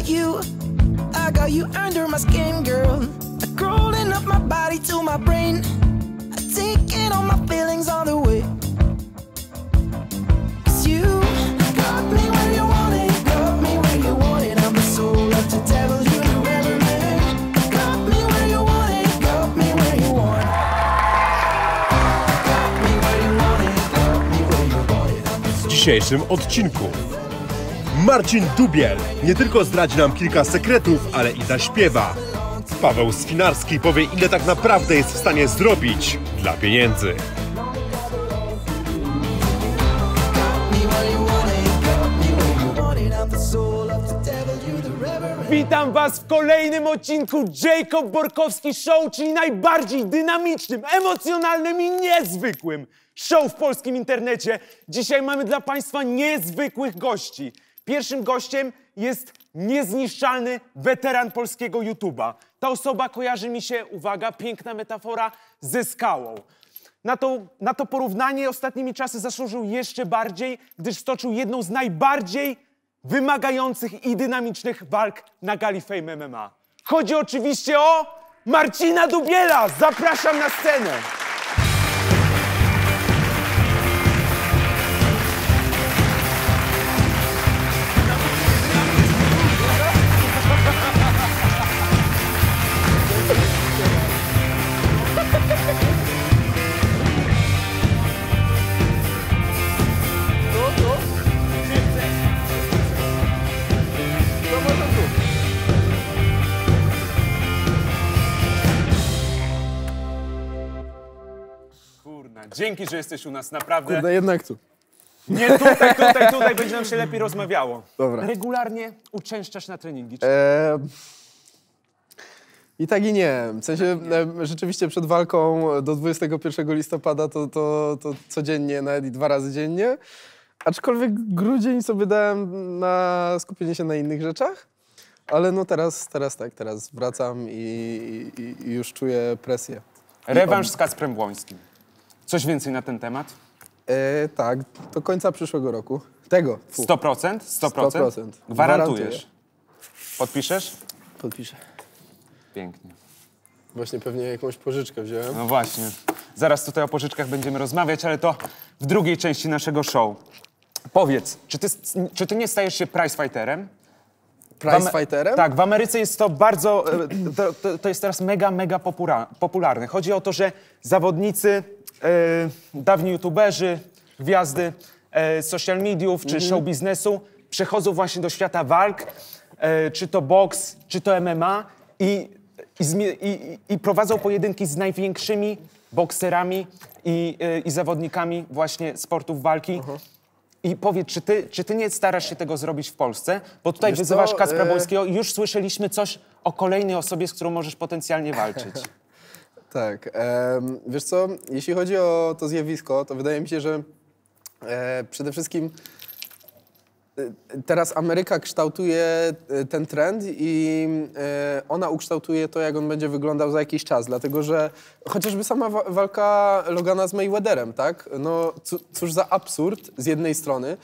got you. I got you under my skin, girl. I'm crawling up my body to my brain. I take in all my feelings on the way. You. Got me where you want it. Got me where you want it. I'm the soul of the devil. You W dzisiejszym odcinku. Marcin Dubiel nie tylko zdradzi nam kilka sekretów, ale i zaśpiewa. Paweł Swinarski powie, ile tak naprawdę jest w stanie zrobić dla pieniędzy. Witam Was w kolejnym odcinku Jacob Borkowski Show, czyli najbardziej dynamicznym, emocjonalnym i niezwykłym show w polskim internecie. Dzisiaj mamy dla Państwa niezwykłych gości. Pierwszym gościem jest niezniszczalny weteran polskiego YouTube'a. Ta osoba kojarzy mi się, uwaga, piękna metafora, ze skałą. Na to, na to porównanie ostatnimi czasy zasłużył jeszcze bardziej, gdyż stoczył jedną z najbardziej wymagających i dynamicznych walk na gali Fame MMA. Chodzi oczywiście o Marcina Dubiela! Zapraszam na scenę! Dzięki, że jesteś u nas, naprawdę. Kurde, jednak tu. Nie tutaj, tutaj, tutaj, będzie nam się lepiej rozmawiało. Dobra. Regularnie uczęszczasz na treningi. Czy... E, I tak i nie. W sensie e, rzeczywiście przed walką do 21 listopada to, to, to codziennie, nawet i dwa razy dziennie. Aczkolwiek grudzień sobie dałem na skupienie się na innych rzeczach. Ale no teraz, teraz tak, teraz wracam i, i, i już czuję presję. Rewanż z Kacprem Błońskim. Coś więcej na ten temat? E, tak, do końca przyszłego roku. Tego. fu, 100%? 100%? 100%. Gwarantujesz? Gwarantuję. Podpiszesz? Podpiszę. Pięknie. Właśnie pewnie jakąś pożyczkę wziąłem. No właśnie. Zaraz tutaj o pożyczkach będziemy rozmawiać, ale to w drugiej części naszego show. Powiedz, czy ty, czy ty nie stajesz się prizefighterem? Pricefighterem? Tak, w Ameryce jest to bardzo, e, to, to, to jest teraz mega, mega popularne. Chodzi o to, że zawodnicy, dawni youtuberzy, gwiazdy e, social mediów czy show biznesu przechodzą właśnie do świata walk, e, czy to boks, czy to MMA i, i, i, i, prowadzą pojedynki z największymi bokserami i, e, i zawodnikami właśnie sportów walki. I powiedz, czy ty, czy ty nie starasz się tego zrobić w Polsce? Bo tutaj Wiesz wyzywasz co, Kacpra e- Błońskiego i już słyszeliśmy coś o kolejnej osobie, z którą możesz potencjalnie walczyć. Tak. wiesz co, jeśli chodzi o to zjawisko, to wydaje mi się, że e, przede wszystkim e, teraz Ameryka kształtuje e, ten trend i ona ukształtuje to, jak on będzie wyglądał za jakiś czas, dlatego że chociażby sama wa- walka Logana z Mayweatherem, tak? No cóż za absurd z jednej strony,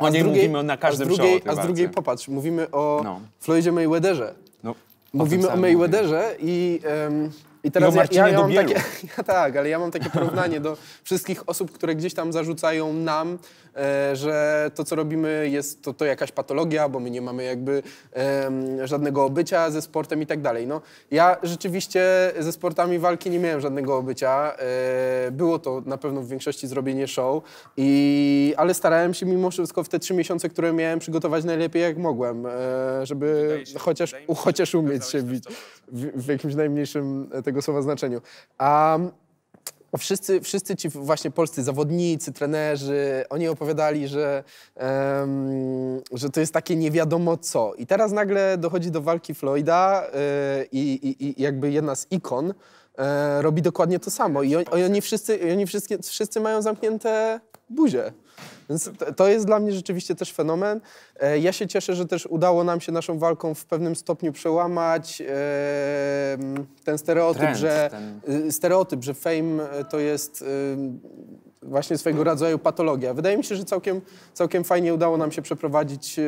O a z niej drugiej, mówimy na każdym a drugiej, A z drugiej popatrz, mówimy o No. Floydzie Mayweatherze. No, o Mówimy o Mayweatherze i, em, i teraz o Marcinie ja, ja mam takie, ja, tak, ale ja mam takie porównanie do wszystkich osób, które gdzieś tam zarzucają nam, e, że to, co robimy, jest to, to jakaś patologia, bo my nie mamy jakby em, żadnego obycia ze sportem i tak dalej. No, ja rzeczywiście ze sportami walki nie miałem żadnego obycia. E, było to na pewno w większości zrobienie show, i, ale starałem się mimo wszystko w te trzy miesiące, które miałem, przygotować najlepiej jak mogłem, e, żeby chociaż, chociaż umieć się bić w, jakimś najmniejszym tego słowa znaczeniu. A wszyscy, wszyscy ci właśnie polscy zawodnicy, trenerzy, oni opowiadali, że, em, że to jest takie nie wiadomo co. I teraz nagle dochodzi do walki Floyda e, i, i, jakby jedna z ikon e, robi dokładnie to samo. I, on, i oni, wszyscy, oni wszyscy, wszyscy mają zamknięte buzie. Więc to, jest dla mnie rzeczywiście też fenomen. E, Ja się cieszę, że też udało nam się naszą walką w pewnym stopniu przełamać ten stereotyp, Trend, że ten- y, stereotyp, że fame e, to jest y, właśnie swego rodzaju patologia. Wydaje mi się, że całkiem, całkiem fajnie udało nam się przeprowadzić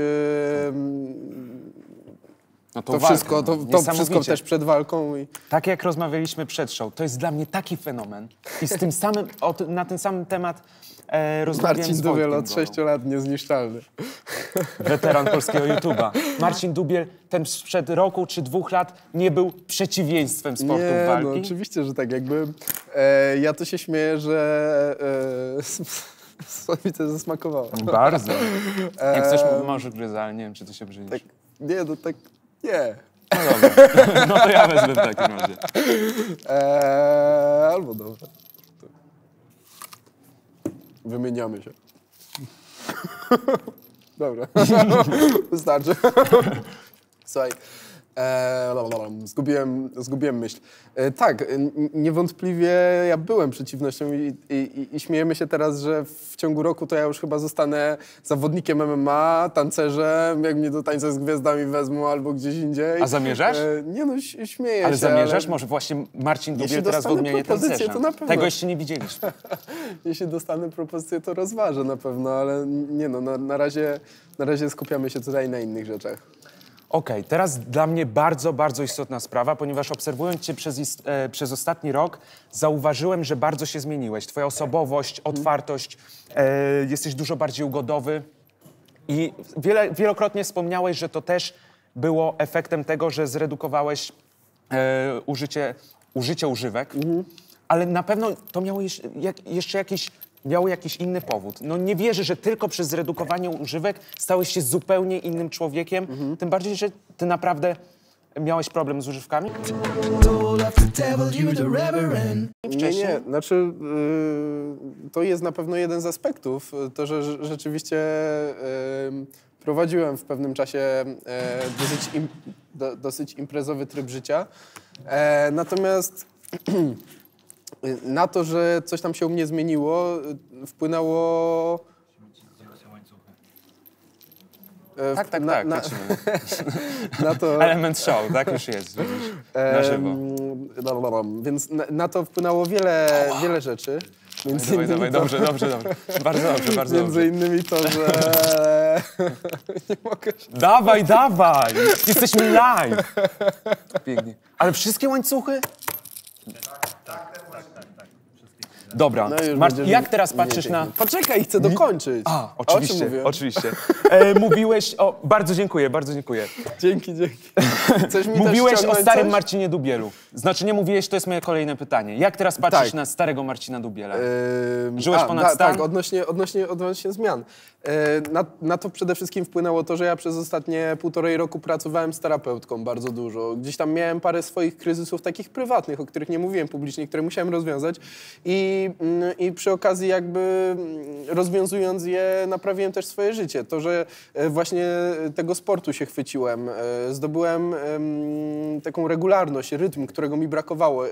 No to to, walka, wszystko, to, no. to wszystko Niesamowicie. też przed walką. I... Tak jak rozmawialiśmy przed show, to jest dla mnie taki fenomen. I z tym samym, o, ty- na ten sam temat e, rozmawiałem Marcin z Dubiel od Golą, 6 lat niezniszczalny. weteran polskiego YouTube'a. Marcin Dubiel ten sprzed roku czy dwóch lat nie był przeciwieństwem sportu Nie, walki. no oczywiście, że tak. Jakby e, ja to się śmieję, że e, to zasmakowało. Bardzo. Jak coś Eee, może gryza, ale nie wiem, czy to się brzydzi. Tak, nie, no tak, nie. No dobra. No to ja wezmę w takim razie. E, albo dobra. To- Wymieniamy się. Dobra. Wystarczy. Słuchaj. E, lalalala, zgubiłem, zgubiłem myśl. E, tak, niewątpliwie ja byłem przeciwnością i, i, i- śmiejemy się teraz, że w ciągu roku to ja już chyba zostanę zawodnikiem MMA, tancerzem, jak mnie do tańca z gwiazdami wezmą albo gdzieś indziej. A zamierzasz? E, nie no, śmieję Ale się, zamierzasz? ale Może właśnie Marcin Dubiel teraz w odmianie tancerza. to na pewno. Tego jeszcze nie widzieliśmy. jeśli dostanę propozycję, to rozważę na pewno, ale nie no, na, na, razie, na razie skupiamy się tutaj na innych rzeczach. Okej, teraz dla mnie bardzo, bardzo istotna sprawa, ponieważ obserwując Cię przez, e, przez ostatni rok, zauważyłem, że bardzo się zmieniłeś. Twoja osobowość, otwartość, e, jesteś dużo bardziej ugodowy i wiele, wielokrotnie wspomniałeś, że to też było efektem tego, że zredukowałeś e, użycie, użycie używek, ale na pewno to miało jeszcze, jak, jeszcze jakiś, miało jakiś inny powód. No nie wierzę, że tylko przez zredukowanie używek stałeś się zupełnie innym człowiekiem, tym bardziej, że ty naprawdę miałeś problem z używkami? Nie, nie, znaczy yy, to jest na pewno jeden z aspektów, y, to, że rze- rzeczywiście yy, prowadziłem w pewnym czasie e, dosyć, im, do, dosyć imprezowy tryb życia. E, natomiast na to, że coś tam się u mnie zmieniło, y, wpłynęło... e, Tak, tak, na, tak, na, na to... Element show, tak już jest, na żywo. Blablabla. Więc na, na to wpłynęło wiele, wiele rzeczy. Między Dawaj, innymi dawaj, to, dobrze, dobrze, dobrze. Bardzo dobrze, bardzo Między dobrze. innymi to, że nie mogę się... Dawaj, dawaj! Jesteśmy live! Pięknie. Ale wszystkie łańcuchy? Dobra, No będziesz jak teraz patrzysz na... Poczekaj, chcę dokończyć. A, oczywiście, oczywiście. E, mówiłeś o... Bardzo dziękuję, bardzo dziękuję. Dzięki, dzięki. Mi Mówiłeś o starym coś? Marcinie Dubielu. Znaczy nie mówiłeś, to jest moje kolejne pytanie. Jak teraz patrzysz Tak. na starego Marcina Dubiela? Ym, Żyłeś ponad stan? Tak, odnośnie, odnośnie, odnośnie zmian. E, Na, na to przede wszystkim wpłynęło to, że ja przez ostatnie półtorej roku pracowałem z terapeutką bardzo dużo. Gdzieś tam miałem parę swoich kryzysów takich prywatnych, o których nie mówiłem publicznie, które musiałem rozwiązać i, mm, i przy okazji jakby mm, rozwiązując je naprawiłem też swoje życie. To, że e, właśnie tego sportu się chwyciłem, e, zdobyłem em, taką regularność, rytm, którego mi brakowało. E,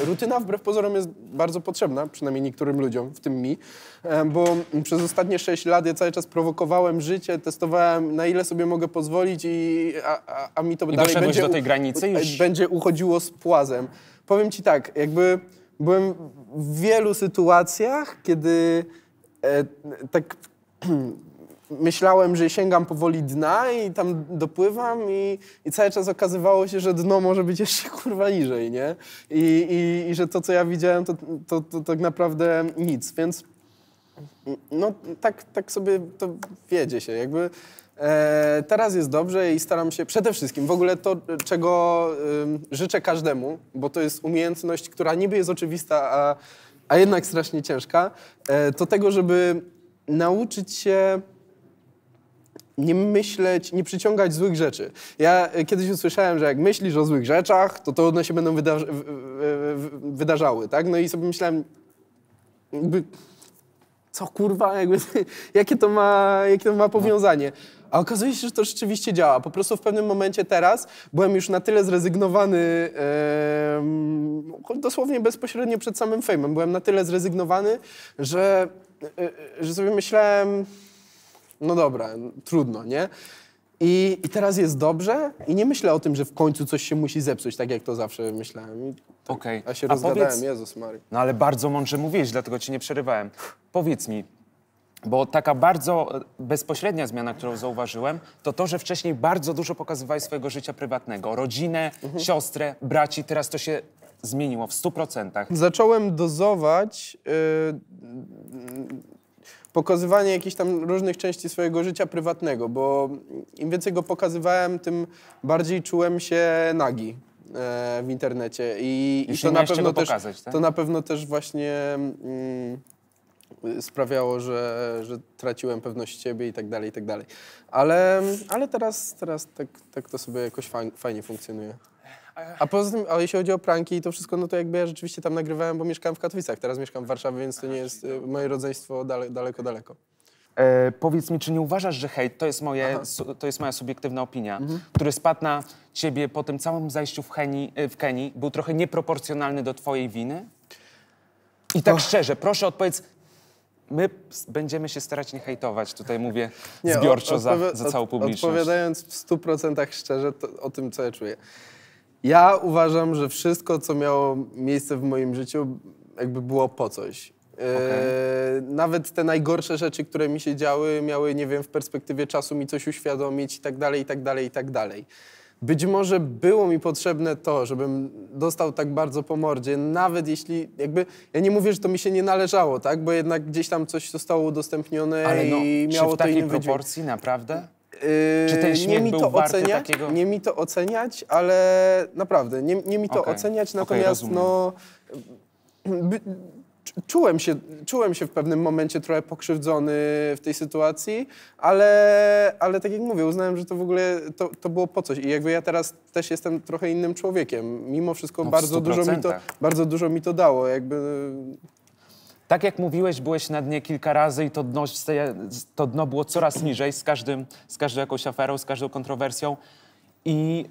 Rutyna wbrew pozorom jest bardzo potrzebna, przynajmniej niektórym ludziom, w tym mi, bo przez ostatnie 6 lat ja cały czas prowokowałem życie, testowałem na ile sobie mogę pozwolić i a, a, a mi to dalej doszedłeś będzie, do tej u- granicy już? będzie uchodziło z płazem. Powiem ci tak, jakby byłem w wielu sytuacjach, kiedy e, tak myślałem, że sięgam powoli dna i tam dopływam i, i cały czas okazywało się, że dno może być jeszcze kurwa niżej, nie? I, i, i że to, co ja widziałem, to, to, to tak naprawdę nic, więc no tak, tak sobie to wiedzie się, jakby teraz jest dobrze i staram się przede wszystkim, w ogóle to, czego życzę każdemu, bo to jest umiejętność, która niby jest oczywista, a, a jednak strasznie ciężka, e, to tego, żeby nauczyć się nie myśleć, nie przyciągać złych rzeczy. Ja e, kiedyś usłyszałem, że jak myślisz o złych rzeczach, to to one się będą wydarzały, tak? No i sobie myślałem, jakby, co kurwa, jakby, jakie, to ma, jakie to ma powiązanie. A okazuje się, że to rzeczywiście działa. Po prostu w pewnym momencie teraz byłem już na tyle zrezygnowany, em, dosłownie bezpośrednio przed samym fejmem, byłem na tyle zrezygnowany, że, e, e, że sobie myślałem, no dobra, trudno, nie? I, I teraz jest dobrze i nie myślę o tym, że w końcu coś się musi zepsuć, tak jak to zawsze myślałem. I, Okej. a się A rozgadałem, powiedz- Jezus Mary. No ale bardzo mądrze mówiłeś, dlatego cię nie przerywałem. Powiedz mi, Bo taka bardzo e, bezpośrednia zmiana, którą zauważyłem, to to, że wcześniej bardzo dużo pokazywałeś swojego życia prywatnego. Rodzinę, siostrę, braci, teraz to się zmieniło w 100%. Zacząłem dozować y, pokazywanie jakichś tam różnych części swojego życia prywatnego, bo im więcej go pokazywałem, tym bardziej czułem się nagi e, w internecie. I, i to, na pewno też, pokazać, tak? to na pewno też właśnie mm, sprawiało, że, że traciłem pewność siebie i tak dalej, i tak dalej. Ale, ale teraz, teraz tak, tak to sobie jakoś fajnie, funkcjonuje. A poza tym, a jeśli chodzi o pranki i to wszystko, no to jakby ja rzeczywiście tam nagrywałem, bo mieszkałem w Katowicach, teraz mieszkam w Warszawie, więc to nie jest moje rodzeństwo dale, daleko, daleko. E, powiedz mi, czy nie uważasz, że hejt, to jest, moje, su, to jest moja subiektywna opinia, który spadł na ciebie po tym całym zajściu w, Kenii, e, w Kenii, był trochę nieproporcjonalny do twojej winy? I tak szczerze, proszę odpowiedz, my będziemy się starać nie hejtować, tutaj mówię zbiorczo za, za całą publiczność. Odpowiadając w 100% szczerze o tym, co ja czuję. Ja uważam, że wszystko, co miało miejsce w moim życiu, jakby było po coś. E, nawet te najgorsze rzeczy, które mi się działy, miały, nie wiem, w perspektywie czasu mi coś uświadomić i tak dalej, i tak dalej, i tak dalej. Być może było mi potrzebne to, żebym dostał tak bardzo po mordzie, nawet jeśli jakby, ja nie mówię, że to mi się nie należało, tak, bo jednak gdzieś tam coś zostało udostępnione Ale no, i czy miało w to takiej inny wydźwięk. proporcji, naprawdę? Yy, Czy ten nie śmiech mi był to oceniać, takiego- Nie mi to oceniać, ale naprawdę, nie, nie mi to Okej, oceniać, natomiast rozumiem. no... By, czułem, się, czułem się w pewnym momencie trochę pokrzywdzony w tej sytuacji, ale, ale tak jak mówię, uznałem, że to w ogóle to, to było po coś. I jakby ja teraz też jestem trochę innym człowiekiem. Mimo wszystko No bardzo, dużo mi to, 100%. bardzo dużo mi to dało. Jakby Tak jak mówiłeś, byłeś na dnie kilka razy i to dno, to dno było coraz niżej z, każdym, z każdą jakąś aferą, z każdą kontrowersją. I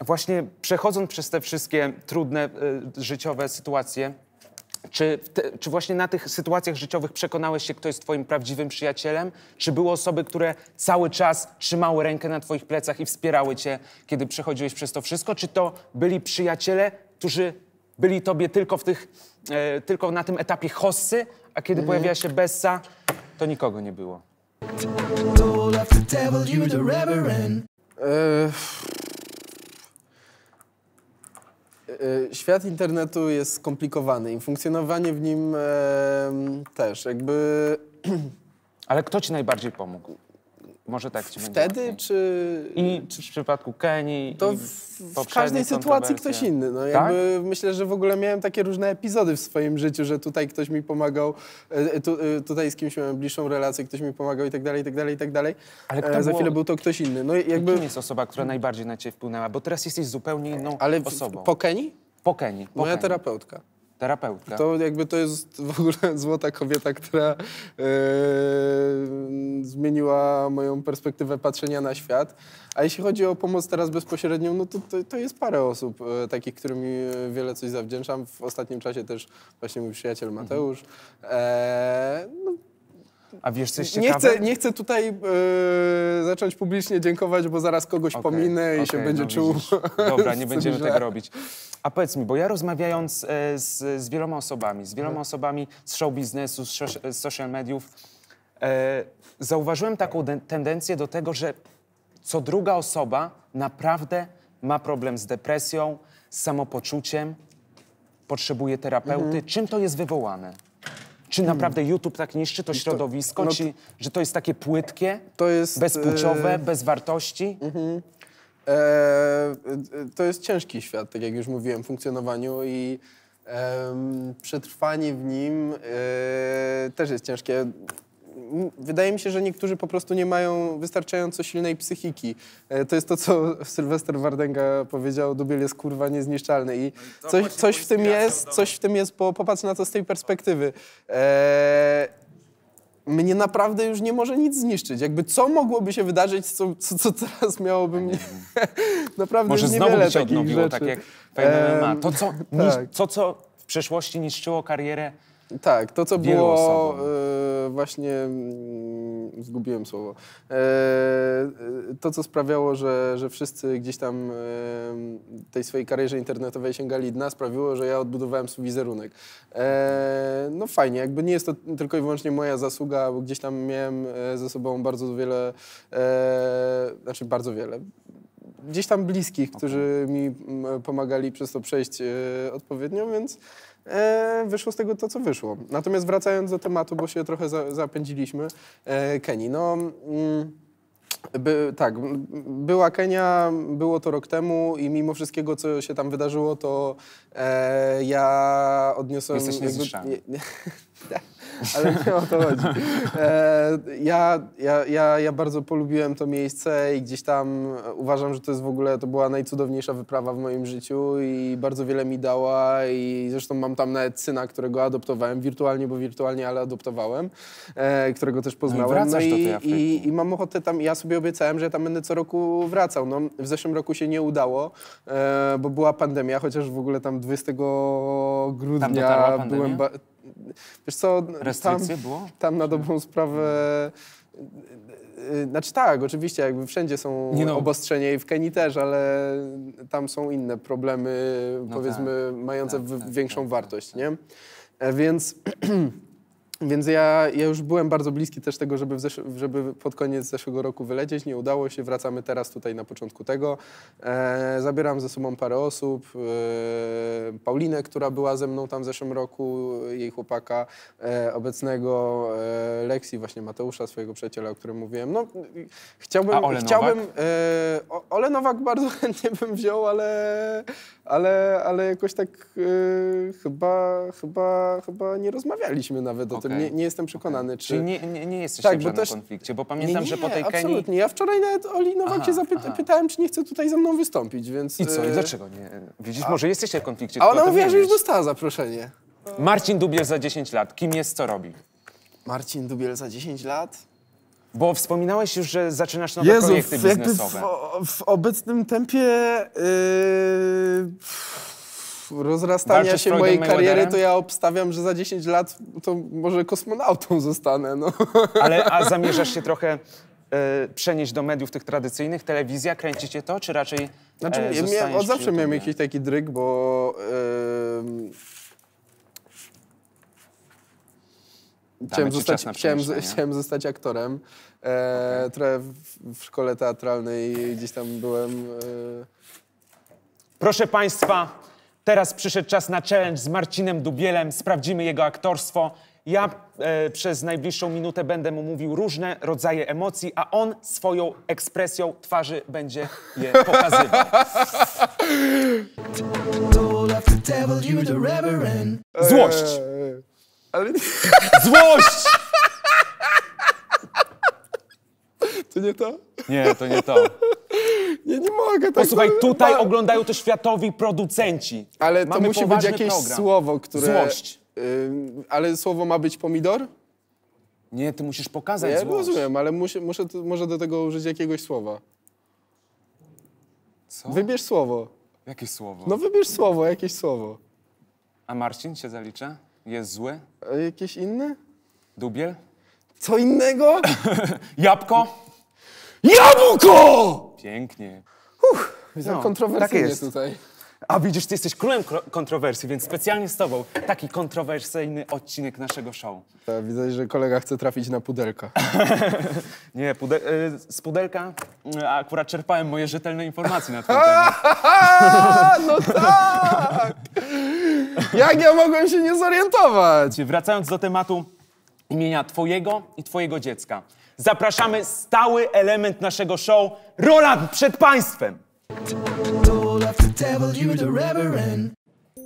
y, właśnie przechodząc przez te wszystkie trudne y, życiowe sytuacje, czy, te, czy właśnie na tych sytuacjach życiowych przekonałeś się, kto jest twoim prawdziwym przyjacielem? Czy były osoby, które cały czas trzymały rękę na twoich plecach i wspierały cię, kiedy przechodziłeś przez to wszystko? Czy to byli przyjaciele, którzy byli tobie tylko, w tych, e, tylko na tym etapie hossy, a kiedy pojawiła się Bessa, to nikogo nie było? Told Świat internetu jest skomplikowany i funkcjonowanie w nim e, też. Jakby Ale kto ci najbardziej pomógł? Może tak ci wtedy, czy. I w przypadku Kenii, To w, każdej sytuacji ktoś inny. No, Tak? jakby Myślę, że w ogóle miałem takie różne epizody w swoim życiu, że tutaj ktoś mi pomagał, e, tu, e, tutaj z kimś miałem bliższą relację, ktoś mi pomagał i tak dalej, i tak dalej, i tak dalej. Ale kto E, Za było- chwilę był to ktoś inny. No jakby, Kim jest osoba, która najbardziej na ciebie wpłynęła? Bo teraz jesteś zupełnie inną ale w, osobą. po Kenii? Po Kenii. Po Moja Kenii. terapeutka. Terapeutka. To jakby to jest w ogóle złota kobieta, która e, zmieniła moją perspektywę patrzenia na świat. A jeśli chodzi o pomoc teraz bezpośrednią, no to, to, to jest parę osób e, takich, którym e, wiele coś zawdzięczam. W ostatnim czasie też właśnie mój przyjaciel Mateusz. E, no, A wiesz coś nie, ciekawe? chcę, nie chcę tutaj e, zacząć publicznie dziękować, bo zaraz kogoś Okej, pominę i się okej, będzie no czuł. Dobra, nie będziemy tego robić. A powiedz mi, bo ja rozmawiając e, z, z wieloma osobami, z wieloma osobami z show biznesu, z, social mediów, e, zauważyłem taką de- tendencję do tego, że co druga osoba naprawdę ma problem z depresją, z samopoczuciem, potrzebuje terapeuty. Mhm. Czym to jest wywołane? Czy naprawdę YouTube tak niszczy to środowisko? no to- czy, że to jest takie płytkie, To jest, bezpłciowe, e, bez wartości? E, e, to jest ciężki świat, tak jak już mówiłem, w funkcjonowaniu i em, przetrwanie w nim e, też jest ciężkie. Wydaje mi się, że niektórzy po prostu nie mają wystarczająco silnej psychiki. E, to jest to, co Sylwester Wardęga powiedział, Dubiel jest kurwa niezniszczalny i coś, coś w tym jest, coś w tym jest, bo popatrz na to z tej perspektywy. E, mnie naprawdę już nie może nic zniszczyć. Jakby co mogłoby się wydarzyć, co, co, co teraz miałoby mnie... naprawdę Może już znowu niewiele by się takich odnowiło, rzeczy. tak jak. Em, To co, nisz, tak. to, co w przeszłości niszczyło karierę, Tak, to co Wielu było osobom. e, właśnie mm, zgubiłem słowo. E, to, co sprawiało, że, że wszyscy gdzieś tam e, tej swojej karierze internetowej sięgali dna, sprawiło, że ja odbudowałem swój wizerunek. E, no fajnie, jakby nie jest to tylko i wyłącznie moja zasługa, bo gdzieś tam miałem e, ze sobą bardzo wiele, e, znaczy bardzo wiele, gdzieś tam bliskich, którzy mi mm, pomagali przez to przejść e, odpowiednio, więc e, wyszło z tego to, co wyszło. Natomiast wracając do tematu, bo się trochę za, zapędziliśmy, e, Kenii, no... Mm, by, tak, była Kenia, było to rok temu i mimo wszystkiego, co się tam wydarzyło, to e, ja odniosłem... Jesteś niezniszczalny. Ale nie o to chodzi. E, ja, ja, ja, ja bardzo polubiłem to miejsce i gdzieś tam uważam, że to jest w ogóle, to była najcudowniejsza wyprawa w moim życiu i bardzo wiele mi dała i zresztą mam tam nawet syna, którego adoptowałem, wirtualnie, bo wirtualnie, ale adoptowałem, e, którego też poznałem. wracasz do tej i, Afryki. i, i mam ochotę tam, ja sobie obiecałem, że ja tam będę co roku wracał. No, w zeszłym roku się nie udało, e, bo była pandemia, chociaż w ogóle tam 20 grudnia byłem... Wiesz co, Restrykcje tam, było? tam na dobrą sprawę... y, Znaczy tak, oczywiście, jakby wszędzie są no. obostrzenia i w Kenii też, ale tam są inne problemy, No powiedzmy, mające Tak, tak, większą tak, wartość, nie? E, Więc, więc ja, ja już byłem bardzo bliski też tego, żeby, żeby pod koniec zeszłego roku wylecieć. Nie udało się, wracamy teraz tutaj na początku tego. E, zabieram ze sobą parę osób. E, Paulinę, która była ze mną tam w zeszłym roku, jej chłopaka e, obecnego, e, Lexi, właśnie Mateusza, swojego przyjaciela, o którym mówiłem. No, chciałbym, A Ole chciałbym Nowak? E, o- Ole Nowak bardzo chętnie bym wziął, ale, ale, ale jakoś tak e, chyba, chyba, chyba nie rozmawialiśmy nawet o tym. Okej. Nie, nie jestem przekonany, czy... Czyli nie, nie, nie jesteście Tak, w bo żadnym też- konflikcie, bo pamiętam, nie, że po tej absolutnie. Kenii... Ja wczoraj nawet Oli Nowakie Aha, zapyta- aha. pytałem, czy nie chce tutaj ze mną wystąpić, więc... I co? I e, dlaczego nie? Widzisz, może jesteście w konflikcie, A ona mówiła, że już dostała zaproszenie. Marcin Dubiel za 10 lat. Kim jest, co robi? Marcin Dubiel za 10 lat? Bo wspominałeś już, że zaczynasz nowe projekty jakby w, biznesowe. w obecnym tempie yy, rozrastania się mojej kariery, to ja obstawiam, że za 10 lat to może kosmonautą zostanę. No. Ale a zamierzasz się trochę e, przenieść do mediów tych tradycyjnych? Telewizja, kręcicie to, czy raczej Znaczy, e, ja od zawsze miałem jakiś taki dryg, bo yy, chciałem, ci zostać, chciałem, chciałem zostać aktorem. E, Trochę w, w szkole teatralnej gdzieś tam byłem. E, Proszę Państwa, teraz przyszedł czas na challenge z Marcinem Dubielem. Sprawdzimy jego aktorstwo. Ja e, przez najbliższą minutę będę mu mówił różne rodzaje emocji, a on swoją ekspresją twarzy będzie je pokazywał. Złość! e, ale Złość! to nie to? Nie, to nie to. Ja nie mogę tak. Posłuchaj, tutaj oglądają to światowi producenci. Ale to Mamy musi być poważny jakieś program. słowo, które. Złość. Ym, ale słowo ma być pomidor? Nie, ty musisz pokazać Ja złość. rozumiem, ale muszę, muszę może do tego użyć jakiegoś słowa. Co? Wybierz słowo. Jakie słowo? No wybierz słowo, jakieś słowo. A Marcin się zalicza? Jest zły? A jakieś inne? Dubiel? Co innego? Jabłko? Jabłko! Pięknie. Za No, kontrowersyjnie tak jest. tutaj. A widzisz, ty jesteś królem kontrowersji, więc specjalnie z tobą taki kontrowersyjny odcinek naszego show. Tak, widzę, że kolega chce trafić na pudelka. Nie, pude- y, z pudelka y, akurat czerpałem moje rzetelne informacje na ten temat. No tak! Jak ja mogłem się nie zorientować? Wracając do tematu imienia twojego i twojego dziecka. Zapraszamy stały element naszego show, Roland przed państwem.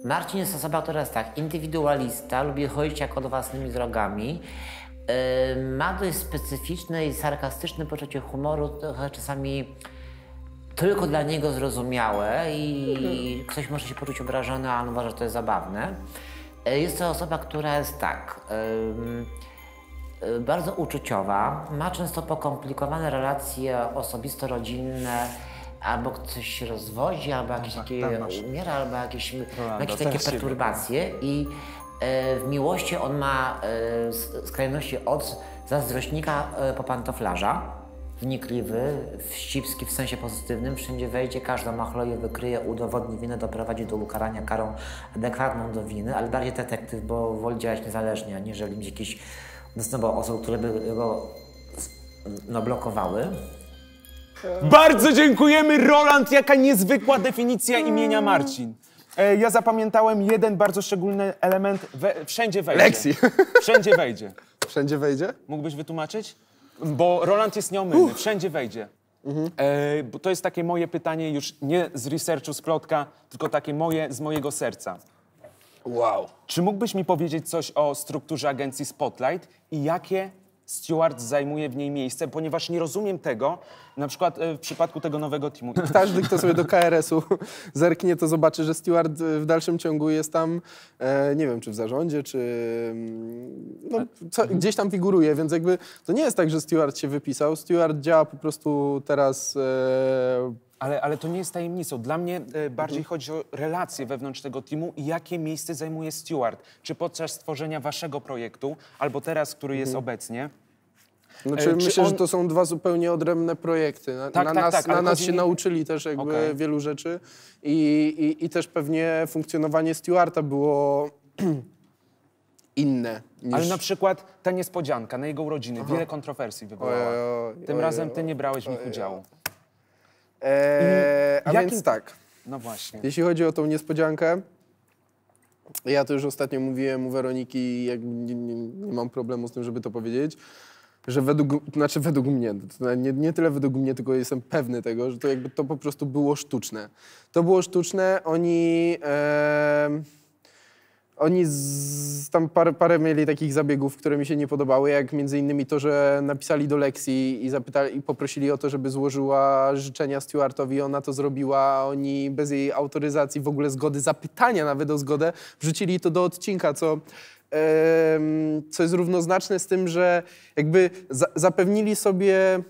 Marcin jest osobą, która jest tak, indywidualista, lubi chodzić jako własnymi drogami. Yy, ma dość specyficzne i sarkastyczne poczucie humoru, trochę czasami tylko dla niego zrozumiałe i ktoś może się poczuć obrażony, a on uważa, że to jest zabawne. Yy, Jest to osoba, która jest tak, yy, bardzo uczuciowa, ma często pokomplikowane relacje osobisto-rodzinne, albo ktoś się rozwodzi, albo jakieś takie umiera, albo jakieś, ma jakieś takie teraz się perturbacje. I E, w miłości on ma e, s- skrajności od zazdrośnika e, po pantoflarza, wnikliwy, wścibski w sensie pozytywnym, wszędzie wejdzie, każdą machloję wykryje, udowodni winę, doprowadzi do ukarania karą adekwatną do winy, ale bardziej detektyw, bo woli działać niezależnie, aniżeli mieć jakieś dostępowo osób, które by go no, blokowały. Bardzo dziękujemy, Roland. Jaka niezwykła definicja imienia Marcin. E, ja zapamiętałem jeden bardzo szczególny element. We, wszędzie wejdzie. Lekcji. Wszędzie wejdzie. Wszędzie wejdzie? Mógłbyś wytłumaczyć? Bo Roland jest nieomylny. Wszędzie wejdzie. E, bo to jest takie moje pytanie już nie z researchu, z plotka, tylko takie moje z mojego serca. Wow. Czy mógłbyś mi powiedzieć coś o strukturze agencji Spotlight i jakie Stewart zajmuje w niej miejsce, ponieważ nie rozumiem tego, na przykład e, w przypadku tego nowego teamu. Każdy, kto sobie do KRS-u zerknie, to zobaczy, że Stewart e, w dalszym ciągu jest tam, e, nie wiem, czy w zarządzie, czy mm, no, co, gdzieś tam figuruje, więc jakby to nie jest tak, że Stewart się wypisał. Stewart działa po prostu teraz Ale, ale to nie jest tajemnicą. Dla mnie e, bardziej chodzi o relacje wewnątrz tego teamu i jakie miejsce zajmuje Stewart. Czy podczas tworzenia waszego projektu, albo teraz, który jest obecnie, Znaczy, E, czy myślę, on- że to są dwa zupełnie odrębne projekty. Na, Tak, na tak, nas, tak, na nas chodzi się nauczyli też jakby Okej. wielu rzeczy i, i, i też pewnie funkcjonowanie Stewarta było inne niż... ale na przykład ta niespodzianka na jego urodziny, wiele kontrowersji wywołała. Tym razem ty nie brałeś w nich udziału. Eee, a więc tak, No właśnie. jeśli chodzi o tą niespodziankę, ja to już ostatnio mówiłem u Weroniki, jak nie, nie, nie mam problemu z tym, żeby to powiedzieć, że według, znaczy według mnie, nie, nie tyle według mnie, tylko jestem pewny tego, że to jakby to po prostu było sztuczne. To było sztuczne, oni... em, oni z, tam parę, parę mieli takich zabiegów, które mi się nie podobały, jak między innymi to, że napisali do Lexi i, zapytali, i poprosili o to, żeby złożyła życzenia Stewartowi. Ona to zrobiła, oni bez jej autoryzacji, w ogóle zgody, zapytania nawet o zgodę, wrzucili to do odcinka, co, co jest równoznaczne z tym, że jakby za, zapewnili sobie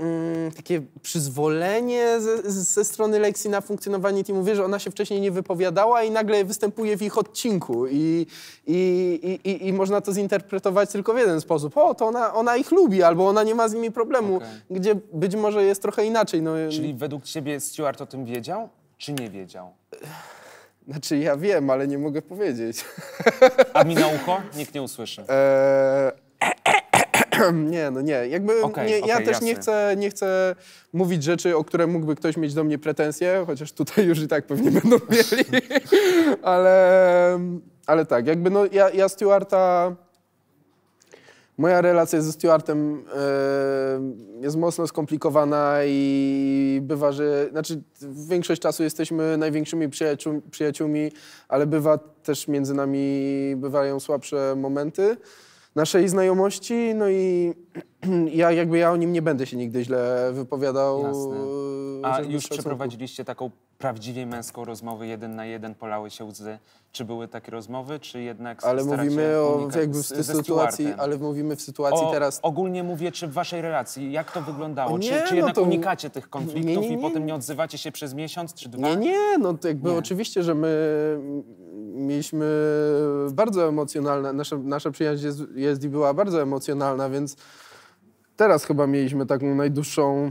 mm, takie przyzwolenie ze, ze strony Lexi na funkcjonowanie teamu. Wiesz, że ona się wcześniej nie wypowiadała i nagle występuje w ich odcinku i, i, i, i, można to zinterpretować tylko w jeden sposób. O, to ona, ona ich lubi albo ona nie ma z nimi problemu, Okej. gdzie być może jest trochę inaczej. No, Czyli według ciebie Stewart o tym wiedział, czy nie wiedział? Znaczy ja wiem, ale nie mogę powiedzieć. A mi na ucho? Nikt nie usłyszy. Eee, nie, no nie. Jakby Okej, nie, ja też nie jasne. chcę, nie chcę mówić rzeczy, o które mógłby ktoś mieć do mnie pretensje, chociaż tutaj już i tak pewnie będą mieli. ale, ale tak, jakby no ja, ja Stewarta... Moja relacja ze Stewartem e, jest mocno skomplikowana i bywa, że... Znaczy, większość czasu jesteśmy największymi przyjaciół, przyjaciółmi, ale bywa też między nami bywają słabsze momenty naszej znajomości, no i ja jakby ja o nim nie będę się nigdy źle wypowiadał. Jasne. e, A już szacunku. przeprowadziliście taką prawdziwie męską rozmowę jeden na jeden, polały się łzy. Czy były takie rozmowy, czy jednak Ale mówimy o jakby w z- tej sytuacji, ale mówimy w sytuacji o, teraz... Ogólnie mówię, czy w waszej relacji, jak to wyglądało? O czy, nie, czy no jednak to- unikacie tych konfliktów Nie, nie, i nie. potem nie odzywacie się przez miesiąc czy dwa? Nie, nie, no to jakby Nie. oczywiście, że my mieliśmy bardzo emocjonalne, nasza, nasza przyjaźń jest, jest i była bardzo emocjonalna, więc teraz chyba mieliśmy taką najdłuższą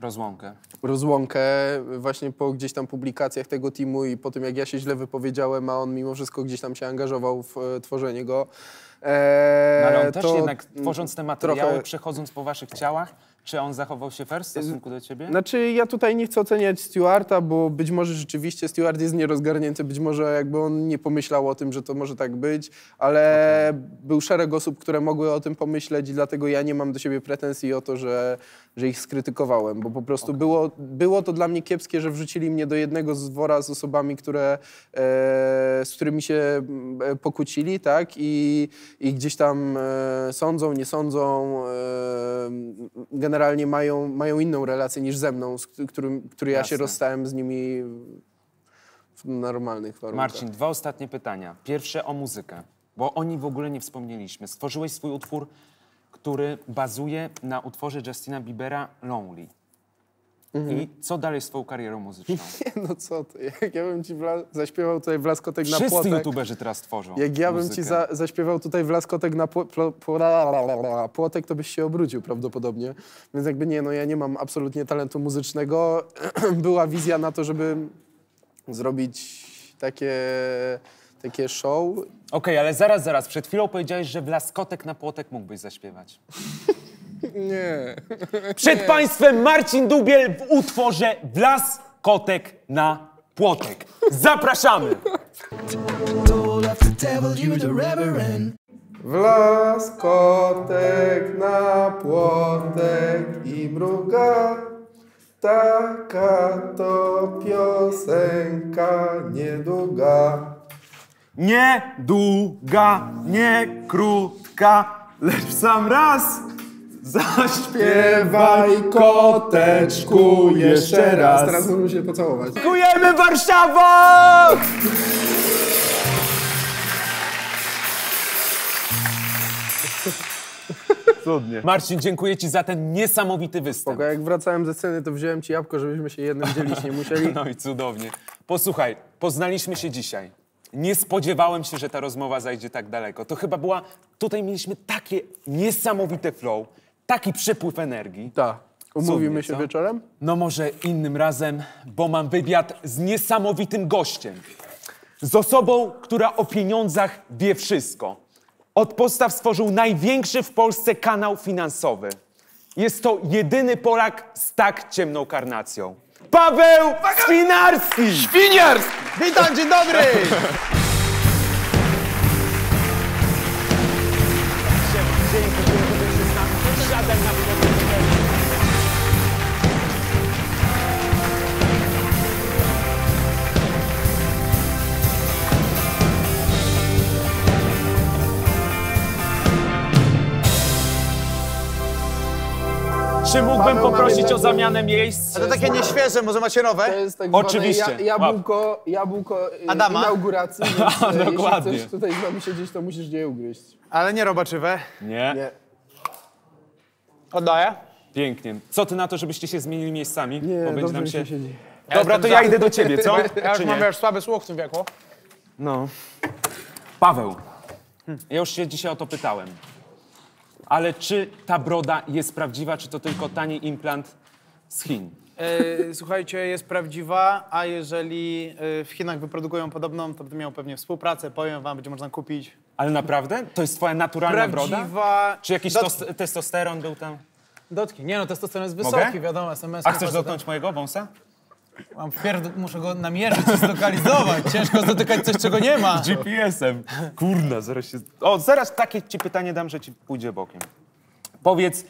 Rozłąkę. rozłąkę właśnie po gdzieś tam publikacjach tego teamu i po tym, jak ja się źle wypowiedziałem, a on mimo wszystko gdzieś tam się angażował w e, tworzenie go. E, No, ale on też jednak tworząc te materiały, trochę- przechodząc po waszych ciałach, czy on zachował się fair w stosunku do ciebie? Znaczy, ja tutaj nie chcę oceniać Stewarta, bo być może rzeczywiście Stewart jest nierozgarnięty, być może jakby on nie pomyślał o tym, że to może tak być, ale był szereg osób, które mogły o tym pomyśleć i dlatego ja nie mam do siebie pretensji o to, że, że ich skrytykowałem, bo po prostu było, było to dla mnie kiepskie, że wrzucili mnie do jednego z wora z osobami, które, e, z którymi się mm, e, pokłócili, tak, i, i gdzieś tam e, sądzą, nie sądzą, e, generalnie mają, mają inną relację niż ze mną, z którym, który ja się Jasne. rozstałem z nimi w normalnych warunkach. Marcin, dwa ostatnie pytania. Pierwsze o muzykę, bo o niej w ogóle nie wspomnieliśmy. Stworzyłeś swój utwór, który bazuje na utworze Justina Biebera Lonely. I co dalej z twoją karierą muzyczną? Nie, no co ty, jak ja bym ci zaśpiewał tutaj w laskotek na Wszyscy płotek... youtuberzy teraz tworzą Jak ja bym muzykę. ci za, zaśpiewał tutaj w laskotek na pło, płotek, to byś się obrócił prawdopodobnie. Więc jakby nie, no ja nie mam absolutnie talentu muzycznego. Była wizja na to, żeby zrobić takie, takie show. Okej, ale zaraz, zaraz. Przed chwilą powiedziałeś, że w laskotek na płotek mógłbyś zaśpiewać. Nie. Przed państwem Marcin Dubiel w utworze Wlas Kotek na Płotek. Zapraszamy! Told off the devil, you the reverend. W laskotek na płotek i mruga. Taka to piosenka niedługa. Nie długa, nie krótka, lecz w sam raz zaśpiewaj koteczku jeszcze raz. Teraz możemy się pocałować. Dziękujemy Warszawo! Cudnie. Marcin, dziękuję Ci za ten niesamowity występ. Spoko, jak wracałem ze sceny, to wziąłem ci jabłko, żebyśmy się jednym dzielić nie musieli. No i cudownie. Posłuchaj, poznaliśmy się dzisiaj. Nie spodziewałem się, że ta rozmowa zajdzie tak daleko. To chyba była. Tutaj mieliśmy takie niesamowite flow, taki przepływ energii. Tak. Umówimy się wieczorem? No może innym razem, bo mam wywiad z niesamowitym gościem. Z osobą, która o pieniądzach wie wszystko. Od podstaw stworzył największy w Polsce kanał finansowy. Jest to jedyny Polak z tak ciemną karnacją. Paweł Swinarski! Świniarski! Witam, dzień dobry! Czy mógłbym Paweł, poprosić o zamianę miejsc? A to takie nieświeże, może macie nowe? To jest tak Oczywiście. ja, jabłko, jabłko e, Adama? inauguracji, więc e, Dokładnie. jeśli chcesz tutaj z nami siedzieć, to musisz je ugryźć. Ale nie robaczywe. Nie. Nie, Oddaję. Pięknie. Co ty na to, żebyście się zmienili miejscami? nie, Bo będzie dobrze nam mi się... się siedzi. Dobra, to ja idę do ciebie, co? Ja już Czy mam nie? wiesz, słaby słuch w tym wieku. No. Paweł, ja już się dzisiaj o to pytałem. Ale czy ta broda jest prawdziwa, czy to tylko tani implant z Chin? E, słuchajcie, jest prawdziwa, a jeżeli e, w Chinach wyprodukują podobną, to będę miał pewnie współpracę, powiem wam, będzie można kupić. Ale naprawdę? To jest twoja naturalna broda? Prawdziwa... Czy jakiś Dot- tos- testosteron był tam? Dotknij. Nie no, testosteron jest Mogę? wysoki, wiadomo, SMS. A chcesz dotknąć mojego wąsa? Mam wpierd... Muszę go namierzyć i zlokalizować. Ciężko dotykać coś, czego nie ma. GPS-em. Kurna, zaraz się... O, zaraz takie ci pytanie dam, że ci pójdzie bokiem. Powiedz,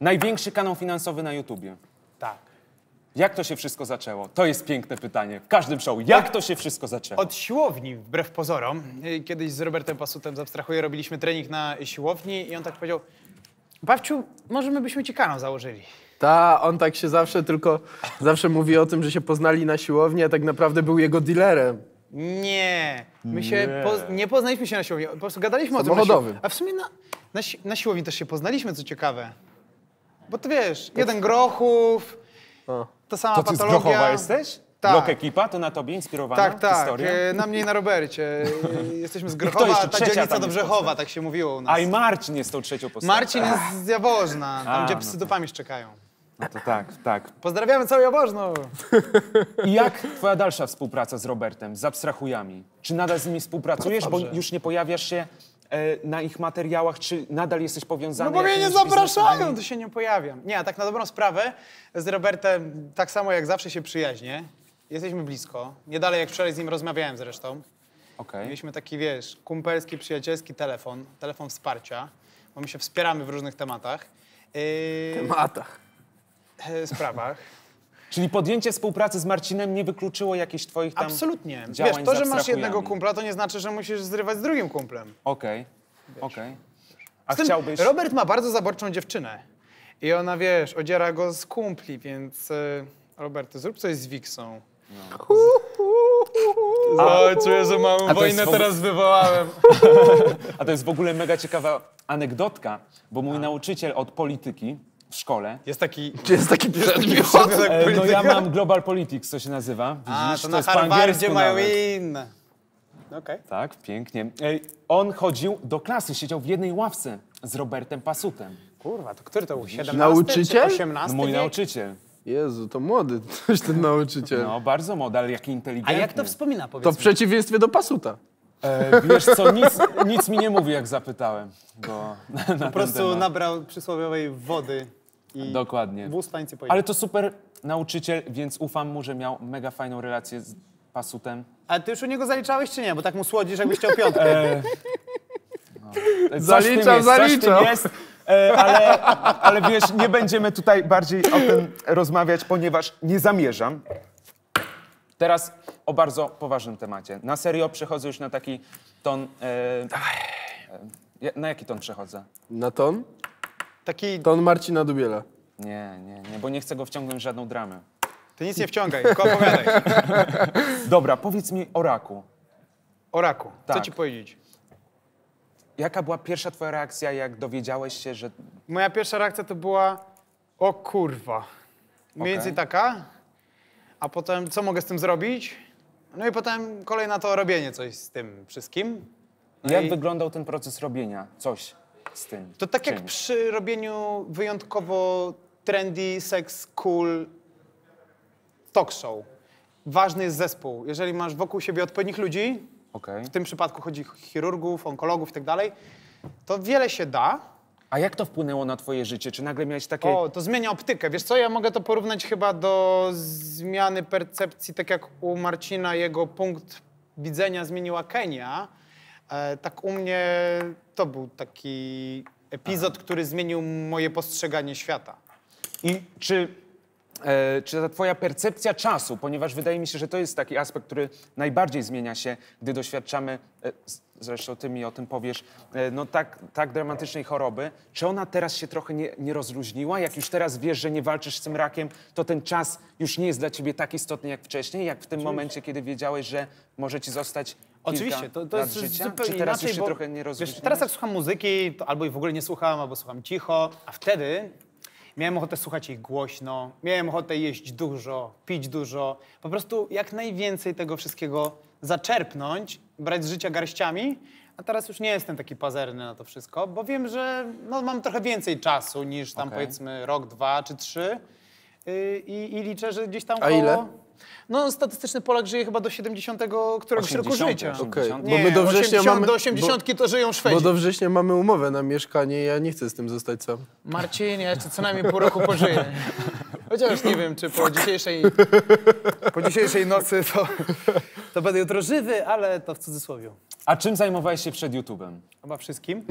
największy kanał finansowy na YouTubie. Tak. Jak to się wszystko zaczęło? To jest piękne pytanie. W każdym show. Jak to się wszystko zaczęło? Od siłowni, wbrew pozorom. Y, Kiedyś z Robertem Pasutem z Abstrahuję robiliśmy trening na siłowni i on tak powiedział Babciu, może my byśmy ci kanał założyli. Ta, on tak się zawsze tylko, zawsze mówi o tym, że się poznali na siłowni, a tak naprawdę był jego dealerem. Nie, my się po, nie poznaliśmy się na siłowni, po prostu gadaliśmy o tym. Samochodowym. Sił- a w sumie na, na, si- na siłowni też się poznaliśmy, co ciekawe. Bo ty wiesz, jeden Grochów, ta sama To ty z patologia. Grochowa jesteś? Tak. Blok ekipa? To na tobie inspirowana Tak, tak, historia? e, na mnie i na Robercie. E, Jesteśmy z Grochowa, jeszcze? a ta Trzecia dzielnica tam do jest Brzechowa, postać. tak się mówiło u nas. A i Marcin jest tą trzecią postacią. Marcin jest z Jaworzna, tam A, gdzie no psy dupami czekają. No to tak, tak. Pozdrawiamy całe Jaworzno! I jak twoja dalsza współpraca z Robertem, z abstrahujami? Czy nadal z nimi współpracujesz, bo już nie pojawiasz się e, na ich materiałach, czy nadal jesteś powiązany No bo mnie nie zapraszają, to się nie pojawiam. Nie, a tak na dobrą sprawę, z Robertem tak samo jak zawsze się przyjaźnie. Jesteśmy blisko. Nie dalej jak wczoraj z nim rozmawiałem zresztą. Okej. Mieliśmy taki, wiesz, kumpelski, przyjacielski telefon, telefon wsparcia, bo my się wspieramy w różnych tematach. Yy, Matach. E, sprawach. Czyli podjęcie współpracy z Marcinem nie wykluczyło jakichś twoich tam Absolutnie. Wiesz, działań to, z że masz jednego kumpla, to nie znaczy, że musisz zrywać z drugim kumplem. Okej, okej. A Z tym chciałbyś... Robert ma bardzo zaborczą dziewczynę. I ona, wiesz, odziera go z kumpli, więc... Y, Robert, zrób coś z Wiksą. O, czuję, że małą to jest wojnę ogóle- teraz wywołałem. A to jest w ogóle mega ciekawa anegdotka, bo mój nauczyciel od polityki w szkole. Jest taki... Czy jest taki przedmiot? przedmiot E, no ja mam Global Politics, to się nazywa. Widzisz? A, to na jest po Harvardzie mają inne. Okej. Tak, pięknie. Ej, on chodził do klasy, siedział w jednej ławce z Robertem Pasutem. Kurwa, to który to był? 17 Nauczyciel? czy 18 No mój wiek? nauczyciel. Jezu, to młody coś ten nauczyciel. No, bardzo młody, ale jaki A inteligentny. jak to wspomina, To powiedz w przeciwieństwie do Pasuta. E, wiesz co, nic, nic mi nie mówi, jak zapytałem. Bo na, na Po prostu temat. nabrał przysłowiowej wody i Dokładnie. Ale to super nauczyciel, więc ufam mu, że miał mega fajną relację z Pasutem. A ty już u niego zaliczałeś czy nie? Bo tak mu słodzisz, jakbyś chciał piątkę. E, Coś w Zaliczam, jest, Coś w zaliczam. jest, e, ale, ale wiesz, nie będziemy tutaj bardziej o tym rozmawiać, ponieważ nie zamierzam. Teraz o bardzo poważnym temacie. Na serio przechodzę już na taki ton... E, e, na jaki ton przechodzę? Na ton? Taki, Ton Marcina Dubiela. Nie, nie, nie, bo nie chcę go wciągnąć w żadną dramę. ty nic nie wciągaj, tylko opowiadaj. Dobra, powiedz mi o raku. O raku, co Tak. ci powiedzieć? Jaka była pierwsza twoja reakcja, jak dowiedziałeś się, że... Moja pierwsza reakcja to była o kurwa. Mniej więcej taka. A potem co mogę z tym zrobić? No i potem kolej na to robienie coś z tym wszystkim. No Jak i wyglądał ten proces robienia? Coś z tym. to tak jak czymś? przy robieniu wyjątkowo trendy, sex, cool talk show. Ważny jest zespół. Jeżeli masz wokół siebie odpowiednich ludzi, Okej. w tym przypadku chodzi o chirurgów, onkologów i tak dalej, to wiele się da. A jak to wpłynęło na twoje życie? Czy nagle miałeś takie... O, to zmienia optykę. Wiesz co, ja mogę to porównać chyba do zmiany percepcji, tak jak u Marcina jego punkt widzenia zmieniła Kenia. E, tak u mnie to był taki epizod, który zmienił moje postrzeganie świata. I czy, e, czy ta twoja percepcja czasu, ponieważ wydaje mi się, że to jest taki aspekt, który najbardziej zmienia się, gdy doświadczamy, e, zresztą ty mi o tym powiesz, e, no tak, tak dramatycznej choroby, czy ona teraz się trochę nie, nie rozluźniła? Jak już teraz wiesz, że nie walczysz z tym rakiem, to ten czas już nie jest dla ciebie tak istotny jak wcześniej, jak w tym momencie, kiedy wiedziałeś, że może ci zostać Oczywiście, to, to jest życia? zupełnie czy teraz inaczej, bo trochę nie wiesz, rozluźniłeś? teraz jak słucham muzyki, to albo jej w ogóle nie słucham, albo słucham cicho, a wtedy miałem ochotę słuchać jej głośno, miałem ochotę jeść dużo, pić dużo, po prostu jak najwięcej tego wszystkiego zaczerpnąć, brać z życia garściami, a teraz już nie jestem taki pazerny na to wszystko, bo wiem, że no, mam trochę więcej czasu niż tam Okej. powiedzmy rok, dwa czy trzy yy, i, i liczę, że gdzieś tam A koło... ile? No, statystyczny Polak żyje chyba do 70 któregoś roku 80, życia. 80. Okej, bo Nie, my do września 80 mamy... do 80 to żyją Szwedzi. Bo do września mamy umowę na mieszkanie ja nie chcę z tym zostać sam. Marcin, ja jeszcze co najmniej pół roku pożyję. Chociaż nie wiem, czy po dzisiejszej, po dzisiejszej nocy to, to będę jutro żywy, ale to w cudzysłowie. A czym zajmowałeś się przed YouTube'em? Chyba wszystkim.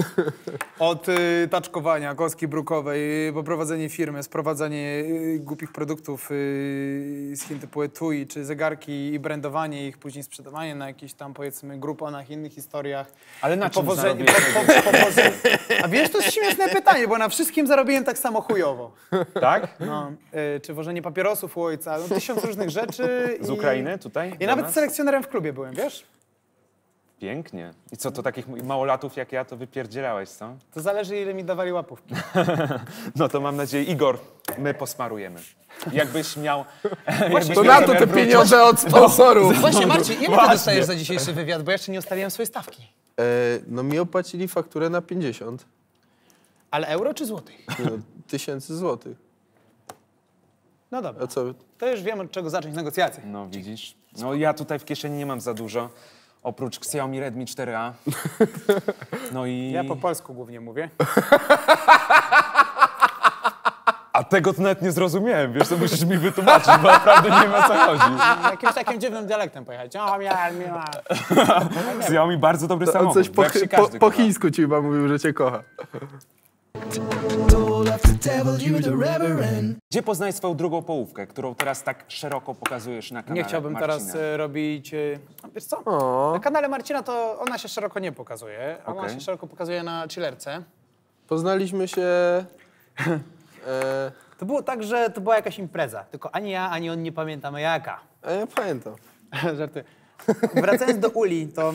Od y, taczkowania, kostki brukowej, y, poprowadzenie firmy, sprowadzanie y, głupich produktów y, z Chin typu etui, czy zegarki i brandowanie ich, później sprzedawanie na jakichś tam powiedzmy gruponach, innych historiach. Ale na czym Powożenie- zarobiłeś po, po, powożenie- A wiesz, to jest śmieszne pytanie, bo na wszystkim zarobiłem tak samo chujowo. Tak? No, y, czy wożenie papierosów u ojca, no tysiąc różnych rzeczy. Z i- Ukrainy tutaj? I nawet nas? selekcjonerem w klubie byłem, wiesz? Pięknie. I co, to takich małolatów jak ja to wypierdzielałeś, co? To zależy, ile mi dawali łapówki. No to mam nadzieję, Igor, my posmarujemy. Jakbyś miał... To na to te pieniądze od sponsorów. Właśnie, Marcin, ile ty Właśnie. dostajesz za dzisiejszy wywiad? Bo ja jeszcze nie ustaliłem swojej stawki. E, no mi opłacili fakturę na 50 Ale euro czy złotych? no, tysięcy złotych. No dobra, A co? to już wiem, od czego zacząć negocjacje. No widzisz. No ja tutaj w kieszeni nie mam za dużo. Oprócz Xiaomi Redmi 4A. No i... Ja po polsku głównie mówię. A tego to nawet nie zrozumiałem, wiesz, to musisz mi wytłumaczyć, bo naprawdę nie wiem o co chodzi. Jakimś takim dziwnym dialektem pojechać. Xiaomi bardzo dobry On samochód, coś po, po, po chińsku ci chyba mówił, że cię kocha. Gdzie poznałeś swoją drugą połówkę, którą teraz tak szeroko pokazujesz na kanale Nie chciałbym Marcina? teraz e, robić... e, no, Wiesz co? O. Na kanale Marcina to ona się szeroko nie pokazuje. Ona Okej. się szeroko pokazuje na chillerce. Poznaliśmy się... E, To było tak, że to była jakaś impreza. Tylko ani ja, ani on nie pamiętamy jaka. a ja pamiętam. Żarty. Wracając do Uli, to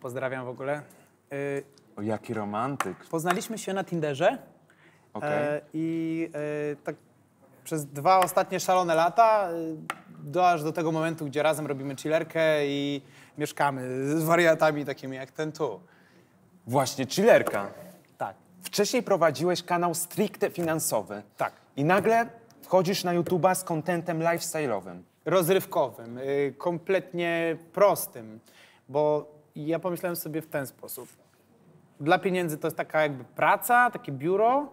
pozdrawiam w ogóle. Y, O, jaki romantyk. Poznaliśmy się na Tinderze Okej. E, I e, tak przez dwa ostatnie szalone lata, e, do, aż do tego momentu, gdzie razem robimy chillerkę i mieszkamy z wariatami takimi jak ten tu. Właśnie, chillerka. Tak. Wcześniej prowadziłeś kanał stricte finansowy. Tak. I nagle wchodzisz na YouTube'a z kontentem lifestyle'owym. rozrywkowym, y, kompletnie prostym, bo ja pomyślałem sobie w ten sposób. Dla pieniędzy to jest taka jakby praca, takie biuro,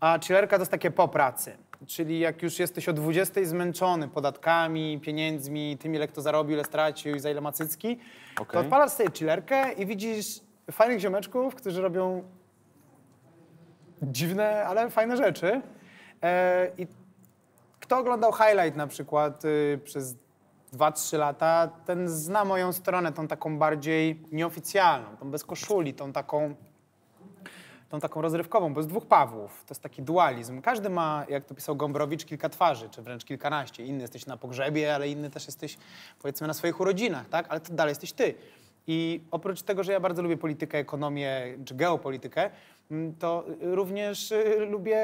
a chillerka to jest takie po pracy. Czyli jak już jesteś o 20 zmęczony podatkami, pieniędzmi, tym ile kto zarobił, ile stracił i za ile ma cycki, to Okej. odpalasz sobie chillerkę i widzisz fajnych ziomeczków, którzy robią dziwne, ale fajne rzeczy. E, I kto oglądał highlight na przykład y, przez 2-3 lata, ten zna moją stronę, tą taką bardziej nieoficjalną, tą bez koszuli, tą taką, tą taką rozrywkową, bo jest dwóch Pawłów. To jest taki dualizm. Każdy ma, jak to pisał Gombrowicz, kilka twarzy, czy wręcz kilkanaście. Inny jesteś na pogrzebie, ale inny też jesteś, powiedzmy, na swoich urodzinach, tak? Ale to dalej jesteś ty. I oprócz tego, że ja bardzo lubię politykę, ekonomię czy geopolitykę, mm, to również y, lubię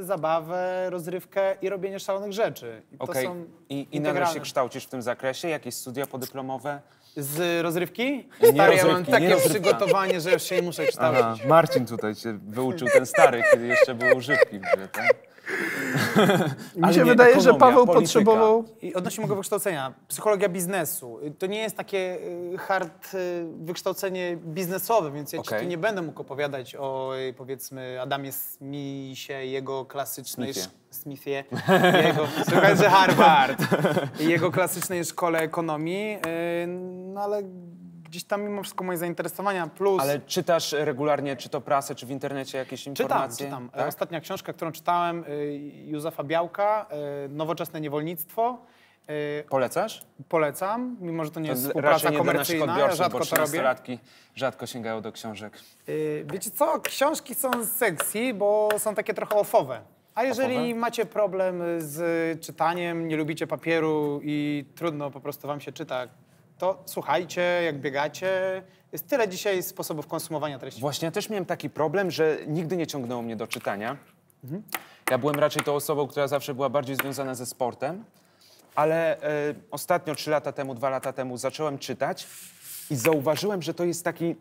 zabawę, rozrywkę i robienie szalonych rzeczy. I są I, I integralne. się kształcisz w tym zakresie? Jakieś studia podyplomowe? Z rozrywki? Nie Stary, ja mam rozrywki, nie takie rozrywka. przygotowanie, że już się nie muszę kształcić. Marcin tutaj cię wyuczył, ten stary, kiedy jeszcze w grze, tak? Mi się nie, wydaje, że ekonomia, Paweł polityka. potrzebował... I odnośnie mojego wykształcenia, psychologia biznesu. To nie jest takie y, hard y, wykształcenie biznesowe, więc ja ci Okej. tu nie będę mógł opowiadać o y, powiedzmy Adamie Smithie, jego klasycznej... Smithie. Smithie, jego, słuchaj, że Harvard, i jego klasycznej szkole ekonomii, no ale gdzieś tam mimo wszystko moje zainteresowania plus... Ale czytasz regularnie, czy to prasę, czy w internecie jakieś Czytam, informacje? czytam. Tak? Ostatnia książka, którą czytałem, y, Józefa Białka, y, Nowoczesne niewolnictwo. Y, Polecasz? Polecam, mimo że to nie To jest współpraca nie dla komercyjna, ja odbiorców, rzadko bo to robię. 13-latki rzadko sięgają do książek. Wiecie co, książki są sexy, bo są takie trochę ofowe. A jeżeli Ofowe? macie problem z czytaniem, nie lubicie papieru i trudno po prostu wam się czyta, to słuchajcie, jak biegacie. Jest tyle dzisiaj sposobów konsumowania treści. Właśnie ja też miałem taki problem, że nigdy nie ciągnęło mnie do czytania. Mhm. Ja byłem raczej tą osobą, która zawsze była bardziej związana ze sportem, ale e, ostatnio, trzy lata temu, dwa lata temu zacząłem czytać i zauważyłem, że to jest taki,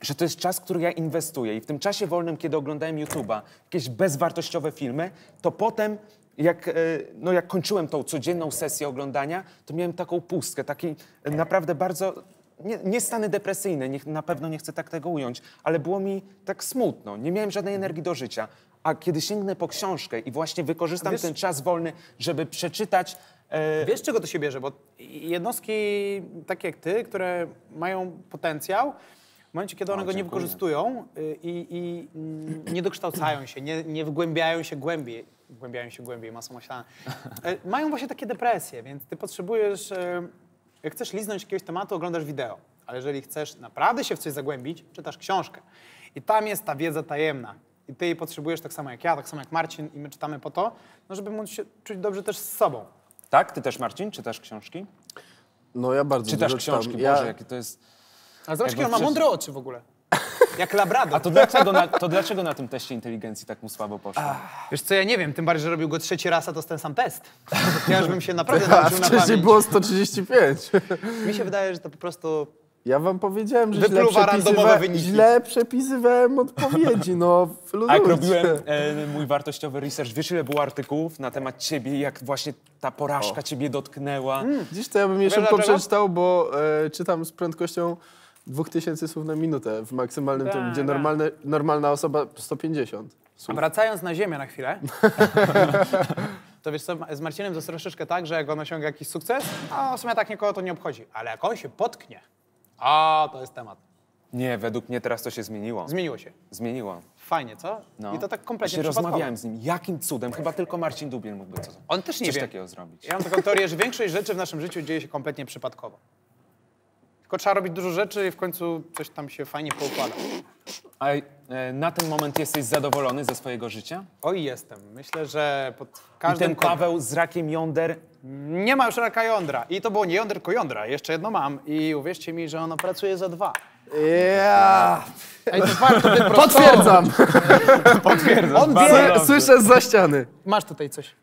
że to jest czas, który ja inwestuję i w tym czasie wolnym, kiedy oglądałem YouTube'a, jakieś bezwartościowe filmy, to potem jak, e, no jak kończyłem tą codzienną sesję oglądania, to miałem taką pustkę, taki e, naprawdę bardzo nie, nie stany depresyjne, nie, na pewno nie chcę tak tego ująć, ale było mi tak smutno, nie miałem żadnej energii do życia. A kiedy sięgnę po książkę i właśnie wykorzystam Wiesz- ten czas wolny, żeby przeczytać, e, Wiesz, czego to się bierze? Bo jednostki takie jak ty, które mają potencjał, w momencie, kiedy one O, go nie wykorzystują y, i, i mm, nie dokształcają się, nie, nie wgłębiają się głębiej, wgłębiają się głębiej, masą myślane, y, mają właśnie takie depresje, więc ty potrzebujesz, y, jak chcesz liznąć jakiegoś tematu, oglądasz wideo, ale jeżeli chcesz naprawdę się w coś zagłębić, czytasz książkę i tam jest ta wiedza tajemna. I ty jej potrzebujesz tak samo jak ja, tak samo jak Marcin i my czytamy po to, no żeby móc się czuć dobrze też z sobą. tak? Ty też, Marcin, czytasz książki? No ja bardzo Czytasz dużo czytam. książki, ja... Boże, jakie to jest... A zobacz, Jakby jakie on ma mądre oczy w ogóle. Jak labrador. A to dlaczego na, to dlaczego na tym teście inteligencji tak mu słabo poszło? Wiesz co, ja nie wiem, tym bardziej, że robił go trzeci raz, a to jest ten sam test. Ja już bym się naprawdę A nauczył na wcześniej pamięć. było 135. Mi się wydaje, że to po prostu... Ja wam powiedziałem, że źle, Wypluwa randomowe przepisywa... wyniki. źle przepisywałem odpowiedzi, no A jak robiłem e, mój wartościowy research, wiesz ile było artykułów na temat ciebie, jak właśnie ta porażka ciebie dotknęła? Dziś to ja bym je szybko dlaczego? przeczytał, bo e, czytam z prędkością 2000 słów na minutę w maksymalnym tym, Tak, gdzie normalne, normalna osoba 150 A słów. wracając na ziemię na chwilę, to wiesz co, z Marcinem to jest troszeczkę tak, że jak on osiąga jakiś sukces, a w sumie tak nikogo to nie obchodzi. Ale jak on się potknie, a to jest temat. Nie, według mnie teraz to się zmieniło. Zmieniło się. Zmieniło. Fajnie, co? No. I to tak kompletnie Się przypadkowo. rozmawiałem z nim. Jakim cudem? Chyba tylko Marcin Dubiel mógłby co, On też nie coś wie. takiego zrobić. Ja mam taką teorię, że większość rzeczy w naszym życiu dzieje się kompletnie przypadkowo. Tylko trzeba robić dużo rzeczy i w końcu coś tam się fajnie poukłada. A e, na ten moment jesteś zadowolony ze swojego życia? Oj, jestem. Myślę, że pod I każdym ten kątem- Paweł z rakiem jąder, Nie ma już raka jądra. I to było nie jąder, tylko jądra. Jeszcze jedno mam i uwierzcie mi, że ono pracuje za dwa. Ej, to warto wyprostować. Potwierdzam. On wie. Sły- Słyszę za ściany. Masz tutaj coś.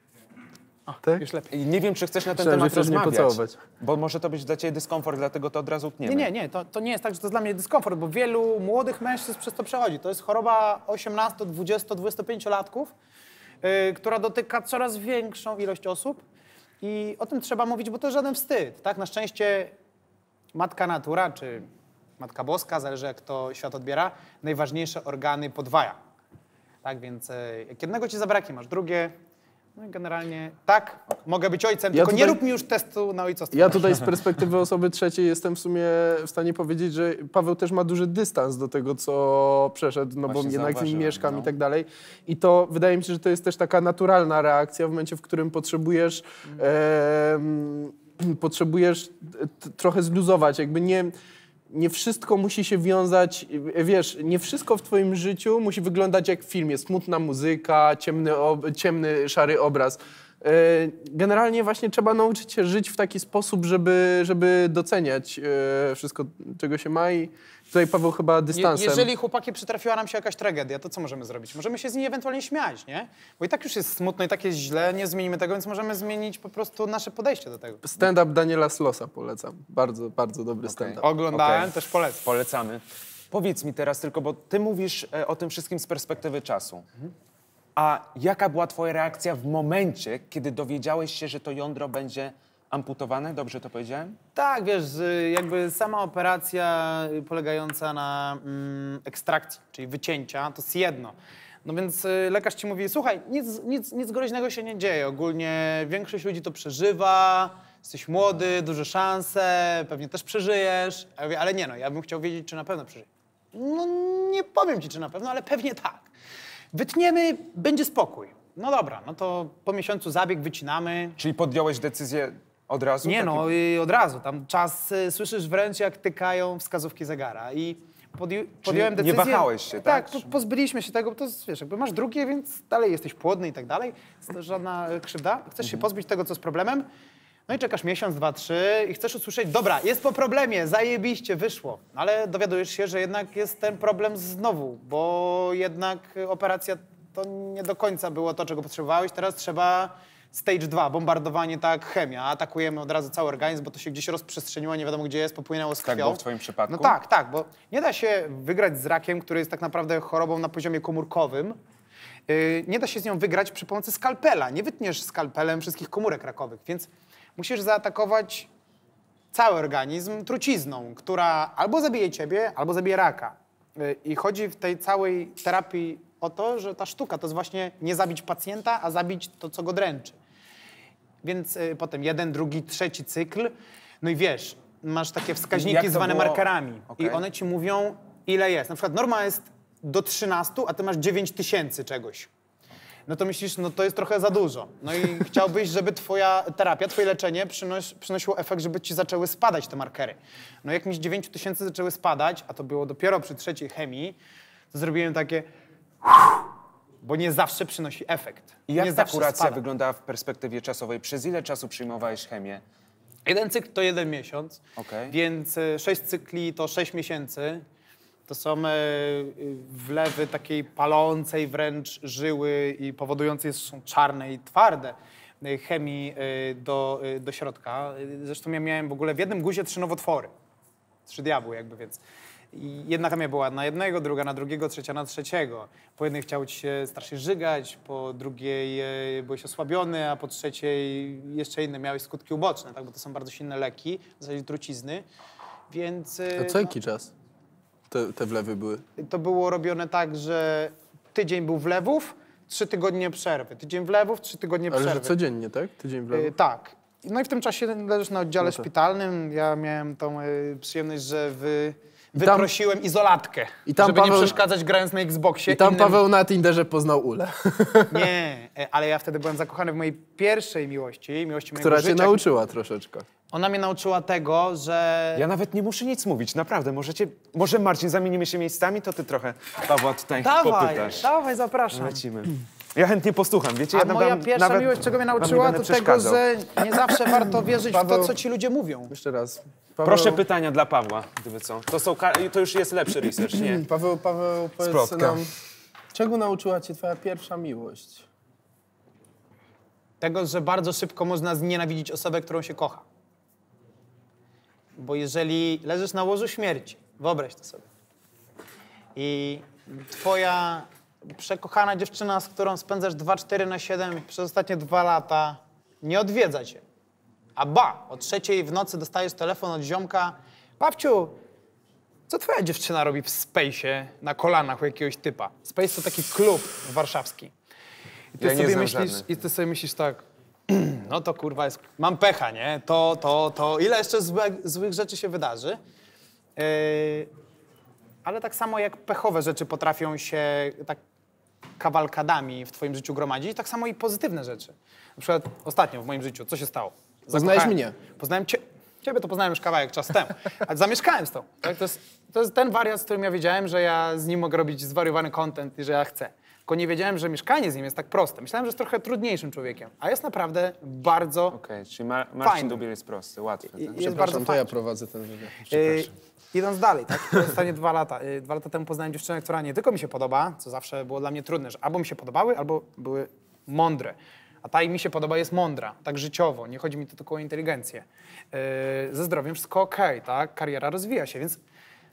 Tak? Już lepiej. I nie wiem, czy chcesz na ten że temat rozmawiać. pocałować. Bo może to być dla ciebie dyskomfort, dlatego to od razu tniemy. Nie, nie, nie, to, to nie jest tak, że to jest dla mnie dyskomfort, bo wielu młodych mężczyzn przez to przechodzi. To jest choroba 18, 20, 25-latków, yy, która dotyka coraz większą ilość osób i o tym trzeba mówić, bo to jest żaden wstyd. Tak? Na szczęście Matka Natura, czy Matka Boska, zależy jak to świat odbiera, najważniejsze organy podwaja. Tak więc e, jak jednego ci zabraknie, masz drugie. No i generalnie tak, mogę być ojcem, Ja tylko nie tutaj- rób mi już testu na ojcostwo. Ja tutaj z perspektywy osoby trzeciej jestem w sumie w stanie powiedzieć, że Paweł też ma duży dystans do tego, co przeszedł, no bo Właśnie jednak z nim mieszkam no. i tak dalej. I to wydaje mi się, że to jest też taka naturalna reakcja w momencie, w którym potrzebujesz, em, potrzebujesz trochę zluzować, jakby nie... Nie wszystko musi się wiązać, wiesz, nie wszystko w twoim życiu musi wyglądać jak w filmie. Smutna muzyka, ciemny, ciemny szary obraz. E, Generalnie właśnie trzeba nauczyć się żyć w taki sposób, żeby, żeby doceniać e, wszystko, czego się ma i tutaj Paweł chyba Je, dystansem. jeżeli chłopaki przytrafiła nam się jakaś tragedia, to co możemy zrobić? Możemy się z niej ewentualnie śmiać, nie? Bo i tak już jest smutno, i tak jest źle, nie zmienimy tego, więc możemy zmienić po prostu nasze podejście do tego. Stand-up Daniela Slosa polecam. Bardzo, bardzo dobry stand-up. Oglądałem, Okej. też polecam. Polecamy. Powiedz mi teraz tylko, bo ty mówisz e, o tym wszystkim z perspektywy czasu. A jaka była twoja reakcja w momencie, kiedy dowiedziałeś się, że to jądro będzie amputowane? Dobrze to powiedziałem? Tak, wiesz, jakby sama operacja polegająca na mm, ekstrakcji, czyli wycięcia, to jest jedno. No więc y, lekarz ci mówi, słuchaj, nic, nic, nic groźnego się nie dzieje. Ogólnie większość ludzi to przeżywa, jesteś młody, duże szanse, pewnie też przeżyjesz. Ja mówię, ale nie no, ja bym chciał wiedzieć, czy na pewno przeżyję. No nie powiem ci, czy na pewno, ale pewnie tak. Wytniemy, będzie spokój. No dobra, no to po miesiącu zabieg wycinamy, Czyli podjąłeś decyzję od razu? nie Taki- no, i od razu. Tam czas, y, słyszysz wręcz jak tykają wskazówki zegara. I podju- podjąłem nie decyzję... wahałeś się, tak? Tak, po, pozbyliśmy się tego, bo to wiesz, jakby masz drugie, więc dalej jesteś płodny i tak dalej. Jest to żadna y, krzywda. Chcesz się pozbyć tego, co z problemem. No i czekasz miesiąc, dwa, trzy i chcesz usłyszeć, dobra, jest po problemie, zajebiście, wyszło. Ale dowiadujesz się, że jednak jest ten problem znowu, bo jednak y, operacja to nie do końca było to, czego potrzebowałeś. Teraz trzeba stage 2, bombardowanie, tak, chemia. Atakujemy od razu cały organizm, bo to się gdzieś rozprzestrzeniło, nie wiadomo gdzie jest, popłynęło z Tak krwią. było w twoim przypadku? No tak, tak, bo nie da się wygrać z rakiem, który jest tak naprawdę chorobą na poziomie komórkowym. Yy, nie da się z nią wygrać przy pomocy skalpela. Nie wytniesz skalpelem wszystkich komórek rakowych, więc musisz zaatakować cały organizm trucizną, która albo zabije ciebie, albo zabije raka. Yy, I chodzi w tej całej terapii o to, że ta sztuka to jest właśnie nie zabić pacjenta, a zabić to, co go dręczy. Więc y, potem jeden, drugi, trzeci cykl. No i wiesz, masz takie wskaźniki zwane było? markerami. Okej. I one ci mówią, ile jest. Na przykład norma jest do 13, a ty masz 9 tysięcy czegoś. No to myślisz, no to jest trochę za dużo. No i chciałbyś, żeby twoja terapia, twoje leczenie przynosiło efekt, żeby ci zaczęły spadać te markery. No jak mi z 9 tysięcy zaczęły spadać, a to było dopiero przy trzeciej chemii, to zrobiłem takie... Bo nie zawsze przynosi efekt. I jak nie ta kuracja spada. wyglądała w perspektywie czasowej? Przez ile czasu przyjmowałeś chemię? Jeden cykl to jeden miesiąc, Okej. więc e, sześć cykli to sześć miesięcy. To są e, wlewy takiej palącej wręcz żyły i powodującej, że są czarne i twarde e, chemii do, do środka. Zresztą ja miałem w ogóle w jednym guzie trzy nowotwory. Trzy diabły jakby, więc. I jedna chemia była na jednego, druga na drugiego, trzecia na trzeciego. Po jednej chciało ci się strasznie żygać, po drugiej e, byłeś osłabiony, a po trzeciej jeszcze inne miałeś skutki uboczne, tak? bo to są bardzo silne leki, w zasadzie trucizny. Więc e, A co jaki czas te, te wlewy były? to było robione tak, że tydzień był wlewów, trzy tygodnie przerwy. Tydzień wlewów, trzy tygodnie Ale że przerwy. codziennie, tak? Tydzień wlewu? Y, tak. No i w tym czasie leżysz na oddziale No tak. szpitalnym. Ja miałem tą przyjemność, że wy, I tam- wyprosiłem izolatkę, i tam żeby nie Paweł- przeszkadzać grając na Xboxie. I tam innym. Paweł na Tinderze poznał Ulę, Nie, e, ale ja wtedy byłem zakochany w mojej pierwszej miłości, miłości mojego która cię życia. nauczyła troszeczkę. Ona mnie nauczyła tego, że... Ja nawet nie muszę nic mówić, naprawdę. Możecie, może Marcin, zamienimy się miejscami, to ty trochę Pawła tutaj Dawaj, popytasz. dawaj, zapraszam. Lecimy. Ja chętnie posłucham, wiecie? A ja moja wam pierwsza nawet miłość, czego mnie nauczyła, to tego, że nie zawsze warto wierzyć w to, Paweł- co ci ludzie mówią. Jeszcze raz. Paweł, Proszę pytania dla Pawła, gdyby co. To, są, to już jest lepszy research, nie? Paweł, Paweł, powiedz nam, czego nauczyła cię twoja pierwsza miłość? Tego, że bardzo szybko można znienawidzić osobę, którą się kocha. Bo jeżeli leżysz na łożu śmierci, wyobraź to sobie, i twoja przekochana dziewczyna, z którą spędzasz 2-4 na 7 przez ostatnie dwa lata, nie odwiedza cię. A ba, o trzeciej w nocy dostajesz telefon od ziomka, Babciu, co twoja dziewczyna robi w Space'ie na kolanach u jakiegoś typa? Space to taki klub warszawski. I ty Ja sobie myślisz, żadnych. i ty sobie myślisz tak, no to kurwa jest, mam pecha, nie? To, to, to, ile jeszcze złe, złych rzeczy się wydarzy? Yy, ale tak samo jak pechowe rzeczy potrafią się tak kawalkadami w twoim życiu gromadzić, tak samo i pozytywne rzeczy. Na przykład ostatnio w moim życiu, co się stało? Poznałeś mnie. Poznałem cię. Ciebie to poznałem już kawałek czasu temu, ale zamieszkałem z tą. Tak? To, jest, to jest ten wariat, z którym ja wiedziałem, że ja z nim mogę robić zwariowany content i że ja chcę. Tylko nie wiedziałem, że mieszkanie z nim jest tak proste. Myślałem, że jest trochę trudniejszym człowiekiem, a jest naprawdę bardzo... Okej, czyli Mar- Marcin Fajny. Dubiel jest prosty, łatwy. i- tak? jest bardzo Przepraszam, to ja prowadzę ten wywiad. Yy, idąc dalej, tak? To Zostanie dwa lata. Yy, dwa lata temu poznałem dziewczynę, która nie tylko mi się podoba, co zawsze było dla mnie trudne, że albo mi się podobały, albo były mądre. A ta i mi się podoba jest mądra, tak życiowo, nie chodzi mi tu tylko o inteligencję. Yy, ze zdrowiem wszystko okej, tak? Kariera rozwija się, więc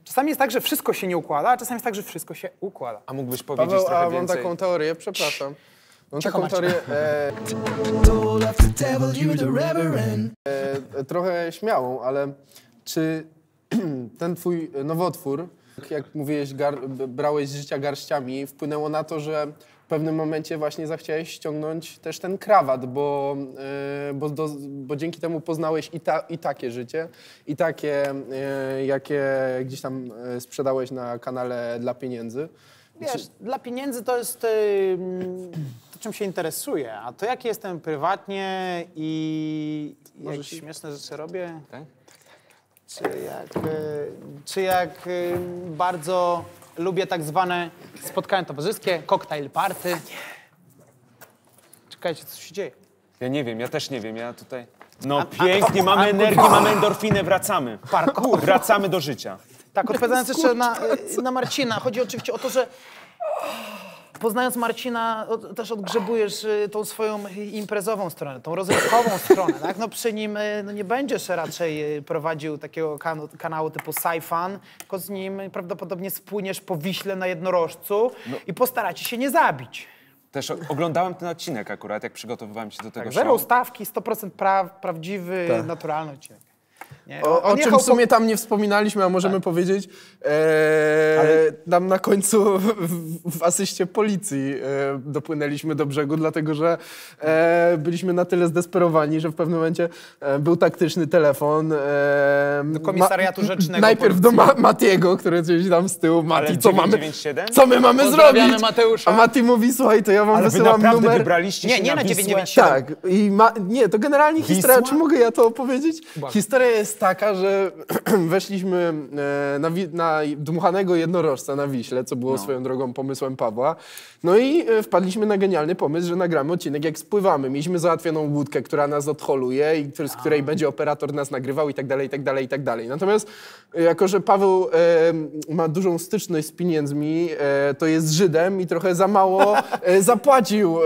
czasami jest tak, że wszystko się nie układa, a czasami jest tak, że wszystko się układa. A mógłbyś powiedzieć Paweł, trochę a mam więcej? taką teorię, przepraszam. Mam Cicho, taką teorię e, e, trochę śmiałą, ale czy ten twój nowotwór, jak mówiłeś, brałeś z życia garściami, wpłynęło na to, że w pewnym momencie właśnie zachciałeś ściągnąć też ten krawat, bo, e, bo, do, bo dzięki temu poznałeś i, ta, i takie życie, i takie, e, jakie gdzieś tam e, sprzedałeś na kanale dla pieniędzy. Wiesz, dla pieniędzy to jest to, czym się interesuję, a to, jaki jestem prywatnie i jakie śmieszne rzeczy robię, Tak? czy jak, czy jak bardzo lubię tak zwane spotkania towarzyskie, koktajl party. Czekajcie, co się dzieje? Ja nie wiem, ja też nie wiem, ja tutaj... No pięknie, mamy energię, mamy endorfinę, wracamy. Parkour. Wracamy do życia. Tak, odpowiadając jeszcze na, na Marcina, chodzi oczywiście o to, że poznając Marcina, też odgrzebujesz y, tą swoją imprezową stronę, tą rozrywkową stronę, tak? No przy nim y, no nie będziesz raczej y, prowadził takiego kan kanału typu Sci-Fan, tylko z nim prawdopodobnie spłyniesz po Wiśle na jednorożcu i postaracie się nie zabić. Też oglądałem ten odcinek akurat, jak przygotowywałem się do tego Tak, zero show. ustawki, 100% pra prawdziwy, naturalny odcinek. Nie? O, o czym w sumie tam nie wspominaliśmy, a możemy powiedzieć, e, tam na końcu w, w, asyście policji e, dopłynęliśmy do brzegu, dlatego że e, byliśmy na tyle zdesperowani, że w pewnym momencie e, był taktyczny telefon. E, do komisariatu rzecznego Najpierw do Ma Matiego, który gdzieś tam z tyłu. Mati, Ale co mamy, 997? co my mamy zrobić? Mateusza. A Mati mówi, słuchaj, to ja wam Ale wy wysyłam naprawdę numer. wybraliście Nie, się nie na Wisłę? 997. Tak, i ma, nie, to generalnie historia, czy mogę ja to opowiedzieć? Historia jest taka, że weszliśmy e, na, na dmuchanego jednorożca na Wiśle, co było swoją drogą pomysłem Pawła. No i e, wpadliśmy na genialny pomysł, że nagramy odcinek jak spływamy. Mieliśmy załatwioną łódkę, która nas odholuje i z której będzie operator nas nagrywał i tak dalej, i tak dalej, i tak dalej. Natomiast e, jako, że Paweł e, ma dużą styczność z pieniędzmi, e, to jest Żydem i trochę za mało e, zapłacił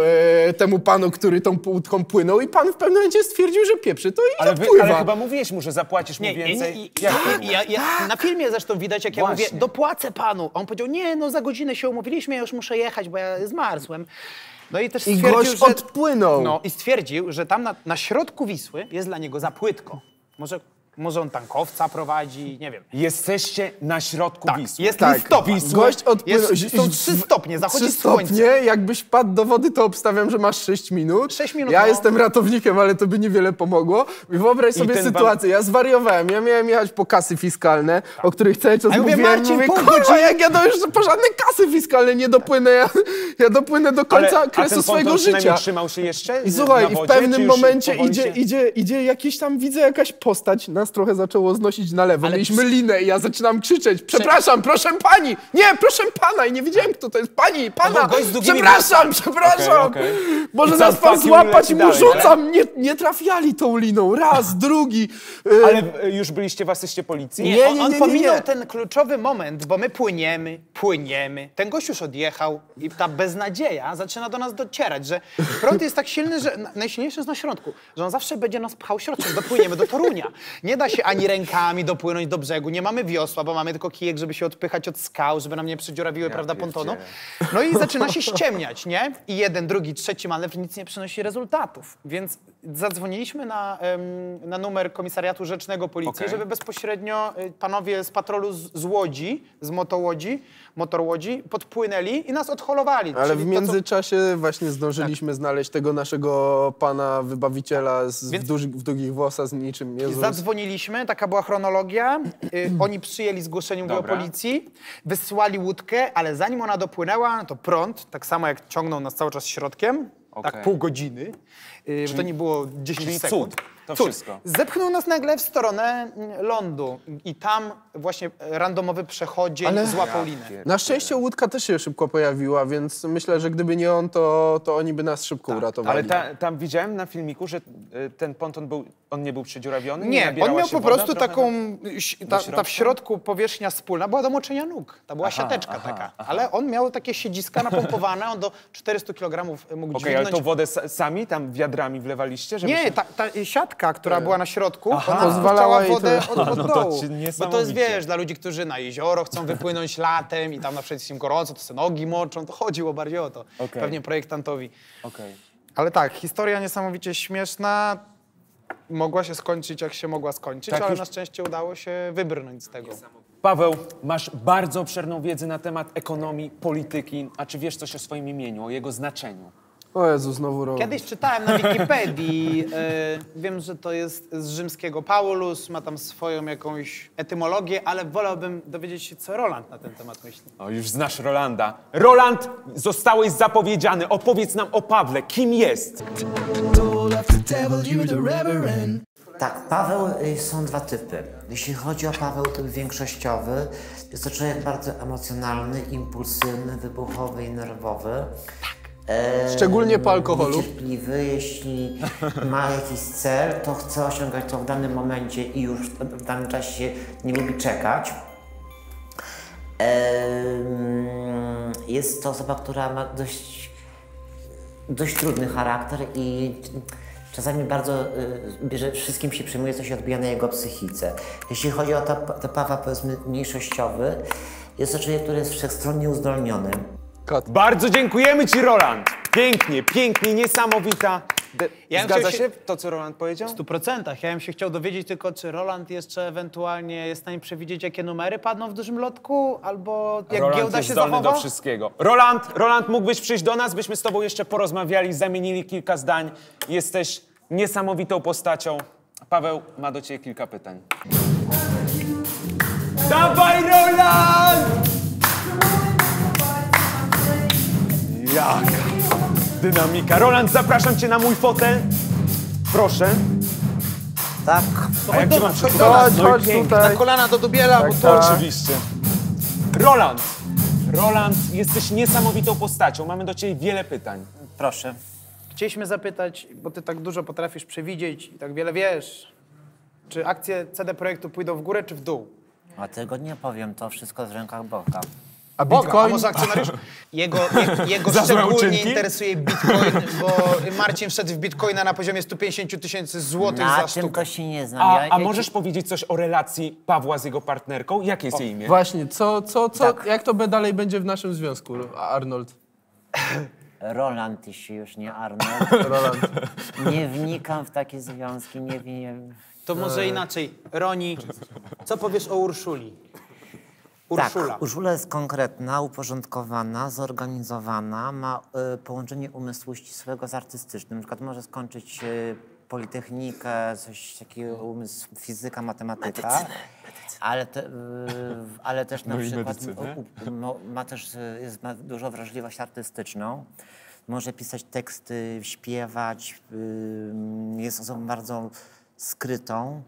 temu panu, który tą łódką płynął i pan w pewnym momencie stwierdził, że pieprzy to i Ale, wy, ale chyba mówiłeś mu, że zapłacisz mu Nie, nie, więcej. nie, Jak to ja, ja, ja, na filmie zresztą widać, jak ja Właśnie. mówię, dopłacę panu. A on powiedział, nie, no za godzinę się umówiliśmy, ja już muszę jechać, bo ja zmarzłem. No i też I stwierdził, gość że... odpłynął. No i stwierdził, że tam na, na środku Wisły jest dla niego za płytko. Może, może on tankowca prowadzi, nie wiem. Jesteście na środku Tak, Wisły. jest Tak, listopad. gość odpłynął. Jest, są trzy stopnie, zachodzi Trzy słońce. stopnie, jakbyś wpadł do wody, to obstawiam, że masz 6 minut. Sześć minut, Ja no. jestem ratownikiem, ale to by niewiele pomogło. I wyobraź sobie wam- sytuację, ja zwariowałem, ja miałem jechać po kasy fiskalne, o których cały czas A ja mówię, mówiłem. Marcin, mówię, pół godziny- jak ja do, już po żadne kasy fiskalne nie dopłynę, ja, ja dopłynę do końca Ale, a kresu ten swojego życia. trzymał się jeszcze I słuchaj, na i w wodzie, pewnym momencie idzie, się- idzie, idzie jakiś tam, widzę jakaś postać na nas trochę zaczęło znosić na lewo. Mieliśmy linę i ja zaczynam krzyczeć, przepraszam, proszę pani! Nie, proszę pana! I nie wiedziałem, kto to jest. Pani, pana! Przepraszam, przepraszam! Okej, okej. Może nas pan złapać i mu dalej, rzucam! Nie, nie trafiali tą liną. Raz, drugi. Y, Ale e, już byliście w asyście policji? Nie, on, nie, on nie, nie, pominął ten kluczowy moment, bo my płyniemy, płyniemy, ten gość już odjechał i ta beznadzieja zaczyna do nas docierać, że prąd jest tak silny, że na- najsilniejszy jest na środku, że on zawsze będzie nas pchał środkiem, dopłyniemy do Torunia. Nie da się ani rękami dopłynąć do brzegu, nie mamy wiosła, bo mamy tylko kijek, żeby się odpychać od skał, żeby nam nie przydziurawiły, prawda, pontonu. No i zaczyna się ściemniać, nie? I jeden, drugi, trzeci manewr nic nie przynosi rezultatów. Więc zadzwoniliśmy na, na numer komisariatu rzecznego policji, Okej. żeby bezpośrednio y, panowie z patrolu z, z Łodzi, z motołodzi, motorłodzi, podpłynęli i nas odholowali. Ale Czyli w to, co- międzyczasie właśnie zdążyliśmy znaleźć tego naszego pana wybawiciela z, Więc- w, duży, w długich włosach z niczym Jezus. Zadzwoniliśmy, taka była chronologia. Y, oni przyjęli zgłoszenie do policji, wysłali łódkę, ale zanim ona dopłynęła, to prąd, tak samo jak ciągnął nas cały czas środkiem, Okej. tak pół godziny, y, to nie było 10 czyli sekund. cud, to wszystko. Zepchnął nas nagle w stronę mm, lądu i tam właśnie randomowy przechodzień Ale- złapał linę. Na szczęście łódka też się szybko pojawiła, więc myślę, że gdyby nie on, to, to oni by nas szybko uratowali. Ale ta, tam widziałem na filmiku, że y, ten ponton był, on nie był przedziurawiony? Nie, nabierała on miał po prostu taką, ta, ta w środku powierzchnia wspólna była do moczenia nóg. To była siateczka aha, taka. aha. Ale on miał takie siedziska napompowane, on do 400 kg mógł Okej, ale dźwignąć. tą wodę sa- sami tam wiadrami wlewaliście? Żeby Nie, się... ta, ta siatka, która była na środku, ona Pozwalała wodę to- od, od no to dołu. ci Bo to jest, wiesz, dla ludzi, którzy na jezioro chcą wypłynąć latem i tam na przykład jest im gorąco, to sobie nogi moczą, to chodziło bardziej o to. Okej. Pewnie projektantowi. Okej. Ale tak, historia niesamowicie śmieszna. Mogła się skończyć, jak się mogła skończyć, Tak ale już- na szczęście udało się wybrnąć z tego. Paweł, masz bardzo obszerną wiedzę na temat ekonomii, polityki. A czy wiesz coś o swoim imieniu, o jego znaczeniu? O Jezu, znowu Roman. Kiedyś czytałem na Wikipedii, e, wiem, że to jest z rzymskiego Paulus, ma tam swoją jakąś etymologię, ale wolałbym dowiedzieć się, co Roland na ten temat myśli. O, już znasz Rolanda. Roland, zostałeś zapowiedziany. Opowiedz nam o Pawle. Kim jest? Tak, Paweł y, są dwa typy. Jeśli chodzi o Paweł, typ większościowy, jest to człowiek bardzo emocjonalny, impulsywny, wybuchowy i nerwowy. E, Szczególnie po alkoholu. Niecierpliwy, jeśli ma jakiś cel, to chce osiągać to w danym momencie i już w danym czasie nie lubi czekać. Em, Jest to osoba, która ma dość dość trudny charakter i czasami bardzo y, bierze, wszystkim się przyjmuje, co się odbija na jego psychice. Jeśli chodzi o to, to Paweł, powiedzmy, mniejszościowy, jest to człowiek, który jest wszechstronnie uzdolniony. Bardzo dziękujemy ci, Roland. Pięknie, pięknie, niesamowita. De- Ja Zgadza się się- to, co Roland powiedział? W stu procentach. Ja bym się chciał dowiedzieć tylko, czy Roland jeszcze ewentualnie jest w stanie przewidzieć, jakie numery padną w dużym lotku, albo jak Roland giełda jest się zachowa? do wszystkiego. Roland, Roland, mógłbyś przyjść do nas, byśmy z tobą jeszcze porozmawiali, zamienili kilka zdań. Jesteś niesamowitą postacią. Paweł ma do ciebie kilka pytań. Dawaj, Roland! Jaka dynamika. Roland, zapraszam cię na mój fotel. Proszę. Tak, A jak cię mam Chodź? No chodź pięknie. tutaj. Kolana do dubiela, bo To to... oczywiście. Roland, Roland, jesteś niesamowitą postacią. Mamy do ciebie wiele pytań. proszę. Chcieliśmy zapytać, bo ty tak dużo potrafisz przewidzieć i tak wiele wiesz, czy akcje CD Projektu pójdą w górę czy w dół? A tego nie powiem, to wszystko w rękach Boga. A Boga, a Bitcoin? może akcjonariusz? Jego, je, jego szczególnie interesuje Bitcoin, bo Marcin wszedł w Bitcoina na poziomie 150 tysięcy złotych Na za tym sztukę. to się nie znam. A, Ja- a możesz powiedzieć coś o relacji Pawła z jego partnerką? Jakie jest jej imię? Właśnie, co, co, co, Tak. jak to dalej będzie w naszym związku, Arnold? Roland, jeśli już nie Arnold. Roland. Nie wnikam w takie związki, nie wiem. To może inaczej. Roni, co powiesz o Urszuli? Urszula. Tak, Urszula jest konkretna, uporządkowana, zorganizowana, ma y, połączenie umysłu ścisłego z artystycznym. Na przykład może skończyć y, politechnikę, coś takiego, umysł, fizyka, matematyka. Ale, te, y, ale też na No przykład mo- ma też y, jest, ma dużą wrażliwość artystyczną. Może pisać teksty, śpiewać. y, Jest osobą bardzo skrytą.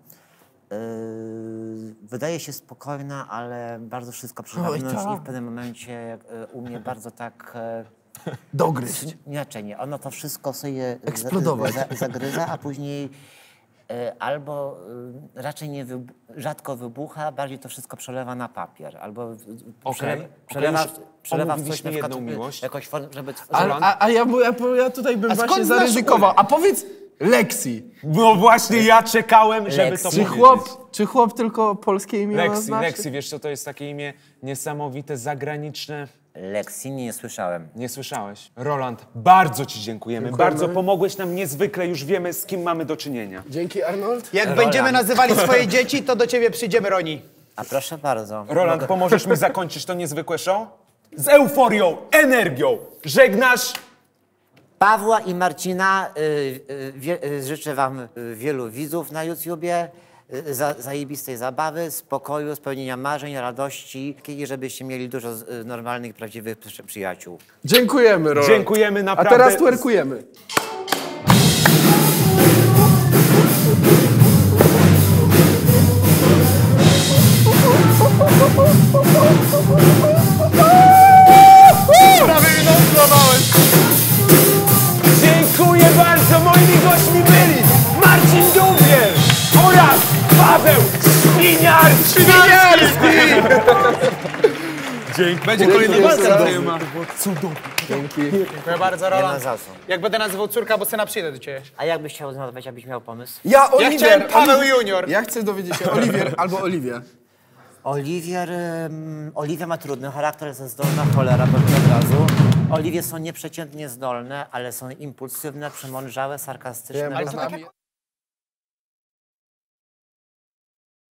Wydaje się spokojna, ale bardzo wszystko tak. i w pewnym momencie y, u mnie bardzo tak... e, Dogryźć. Inaczej nie, ono to wszystko sobie Eksplodować. Za, zagryza, a później albo raczej nie wybu- rzadko wybucha, bardziej to wszystko przelewa na papier, albo w- Okej, przelewa, okej, przelewa, przelewa w coś na przykład, jedną miłość. jakąś formę, żeby... A, a, a ja, ja, ja tutaj bym A właśnie zaryzykował. A powiedz Lexi. No właśnie, ja czekałem, żeby Lexi. to Czy powiedzieć. chłop, czy chłop tylko polskie imię ma Lexi, znaczy? Lexi, wiesz co to jest takie imię niesamowite, zagraniczne. Lexi nie słyszałem. Nie słyszałeś. Roland, bardzo ci dziękujemy. Bardzo pomogłeś nam niezwykle, już wiemy z kim mamy do czynienia. Dzięki Arnold. Jak będziemy nazywali swoje dzieci, to do ciebie przyjdziemy, Roni. A proszę bardzo. Roland, pomożesz mi zakończyć to niezwykłe show? Z euforią, energią żegnasz Pawła i Marcina y, y, y, życzę wam wielu widzów na YouTubie, za, zajebistej zabawy, spokoju, spełnienia marzeń, radości i żebyście mieli dużo z- normalnych, prawdziwych przy- przyjaciół. Dziękujemy, Roland. Dziękujemy A naprawdę. teraz twerkujemy. Dziękuję bardzo, moimi gośćmi byli Marcin Dubiel oraz Paweł Świniarski. Dzięki. Będzie kolejny walka bardzo. tutaj ma. Dzięki. Dziękuję bardzo, Nie ma Roland. za co. Jak będę nazywał córka, bo syna przyjdę do ciebie. A jakbyś chciał nazwać, abyś miał pomysł? Ja, Oliwier. chciałem Paweł Junior. Ja chcę dowiedzieć się, Oliwier albo Oliwia. Oliwier, um, Oliwia ma trudny charakter, jest zdolna cholera, powiem od razu. Oliwie są nieprzeciętnie zdolne, ale są impulsywne, przemądrzałe, sarkastyczne. Wiem, Ale to tak je.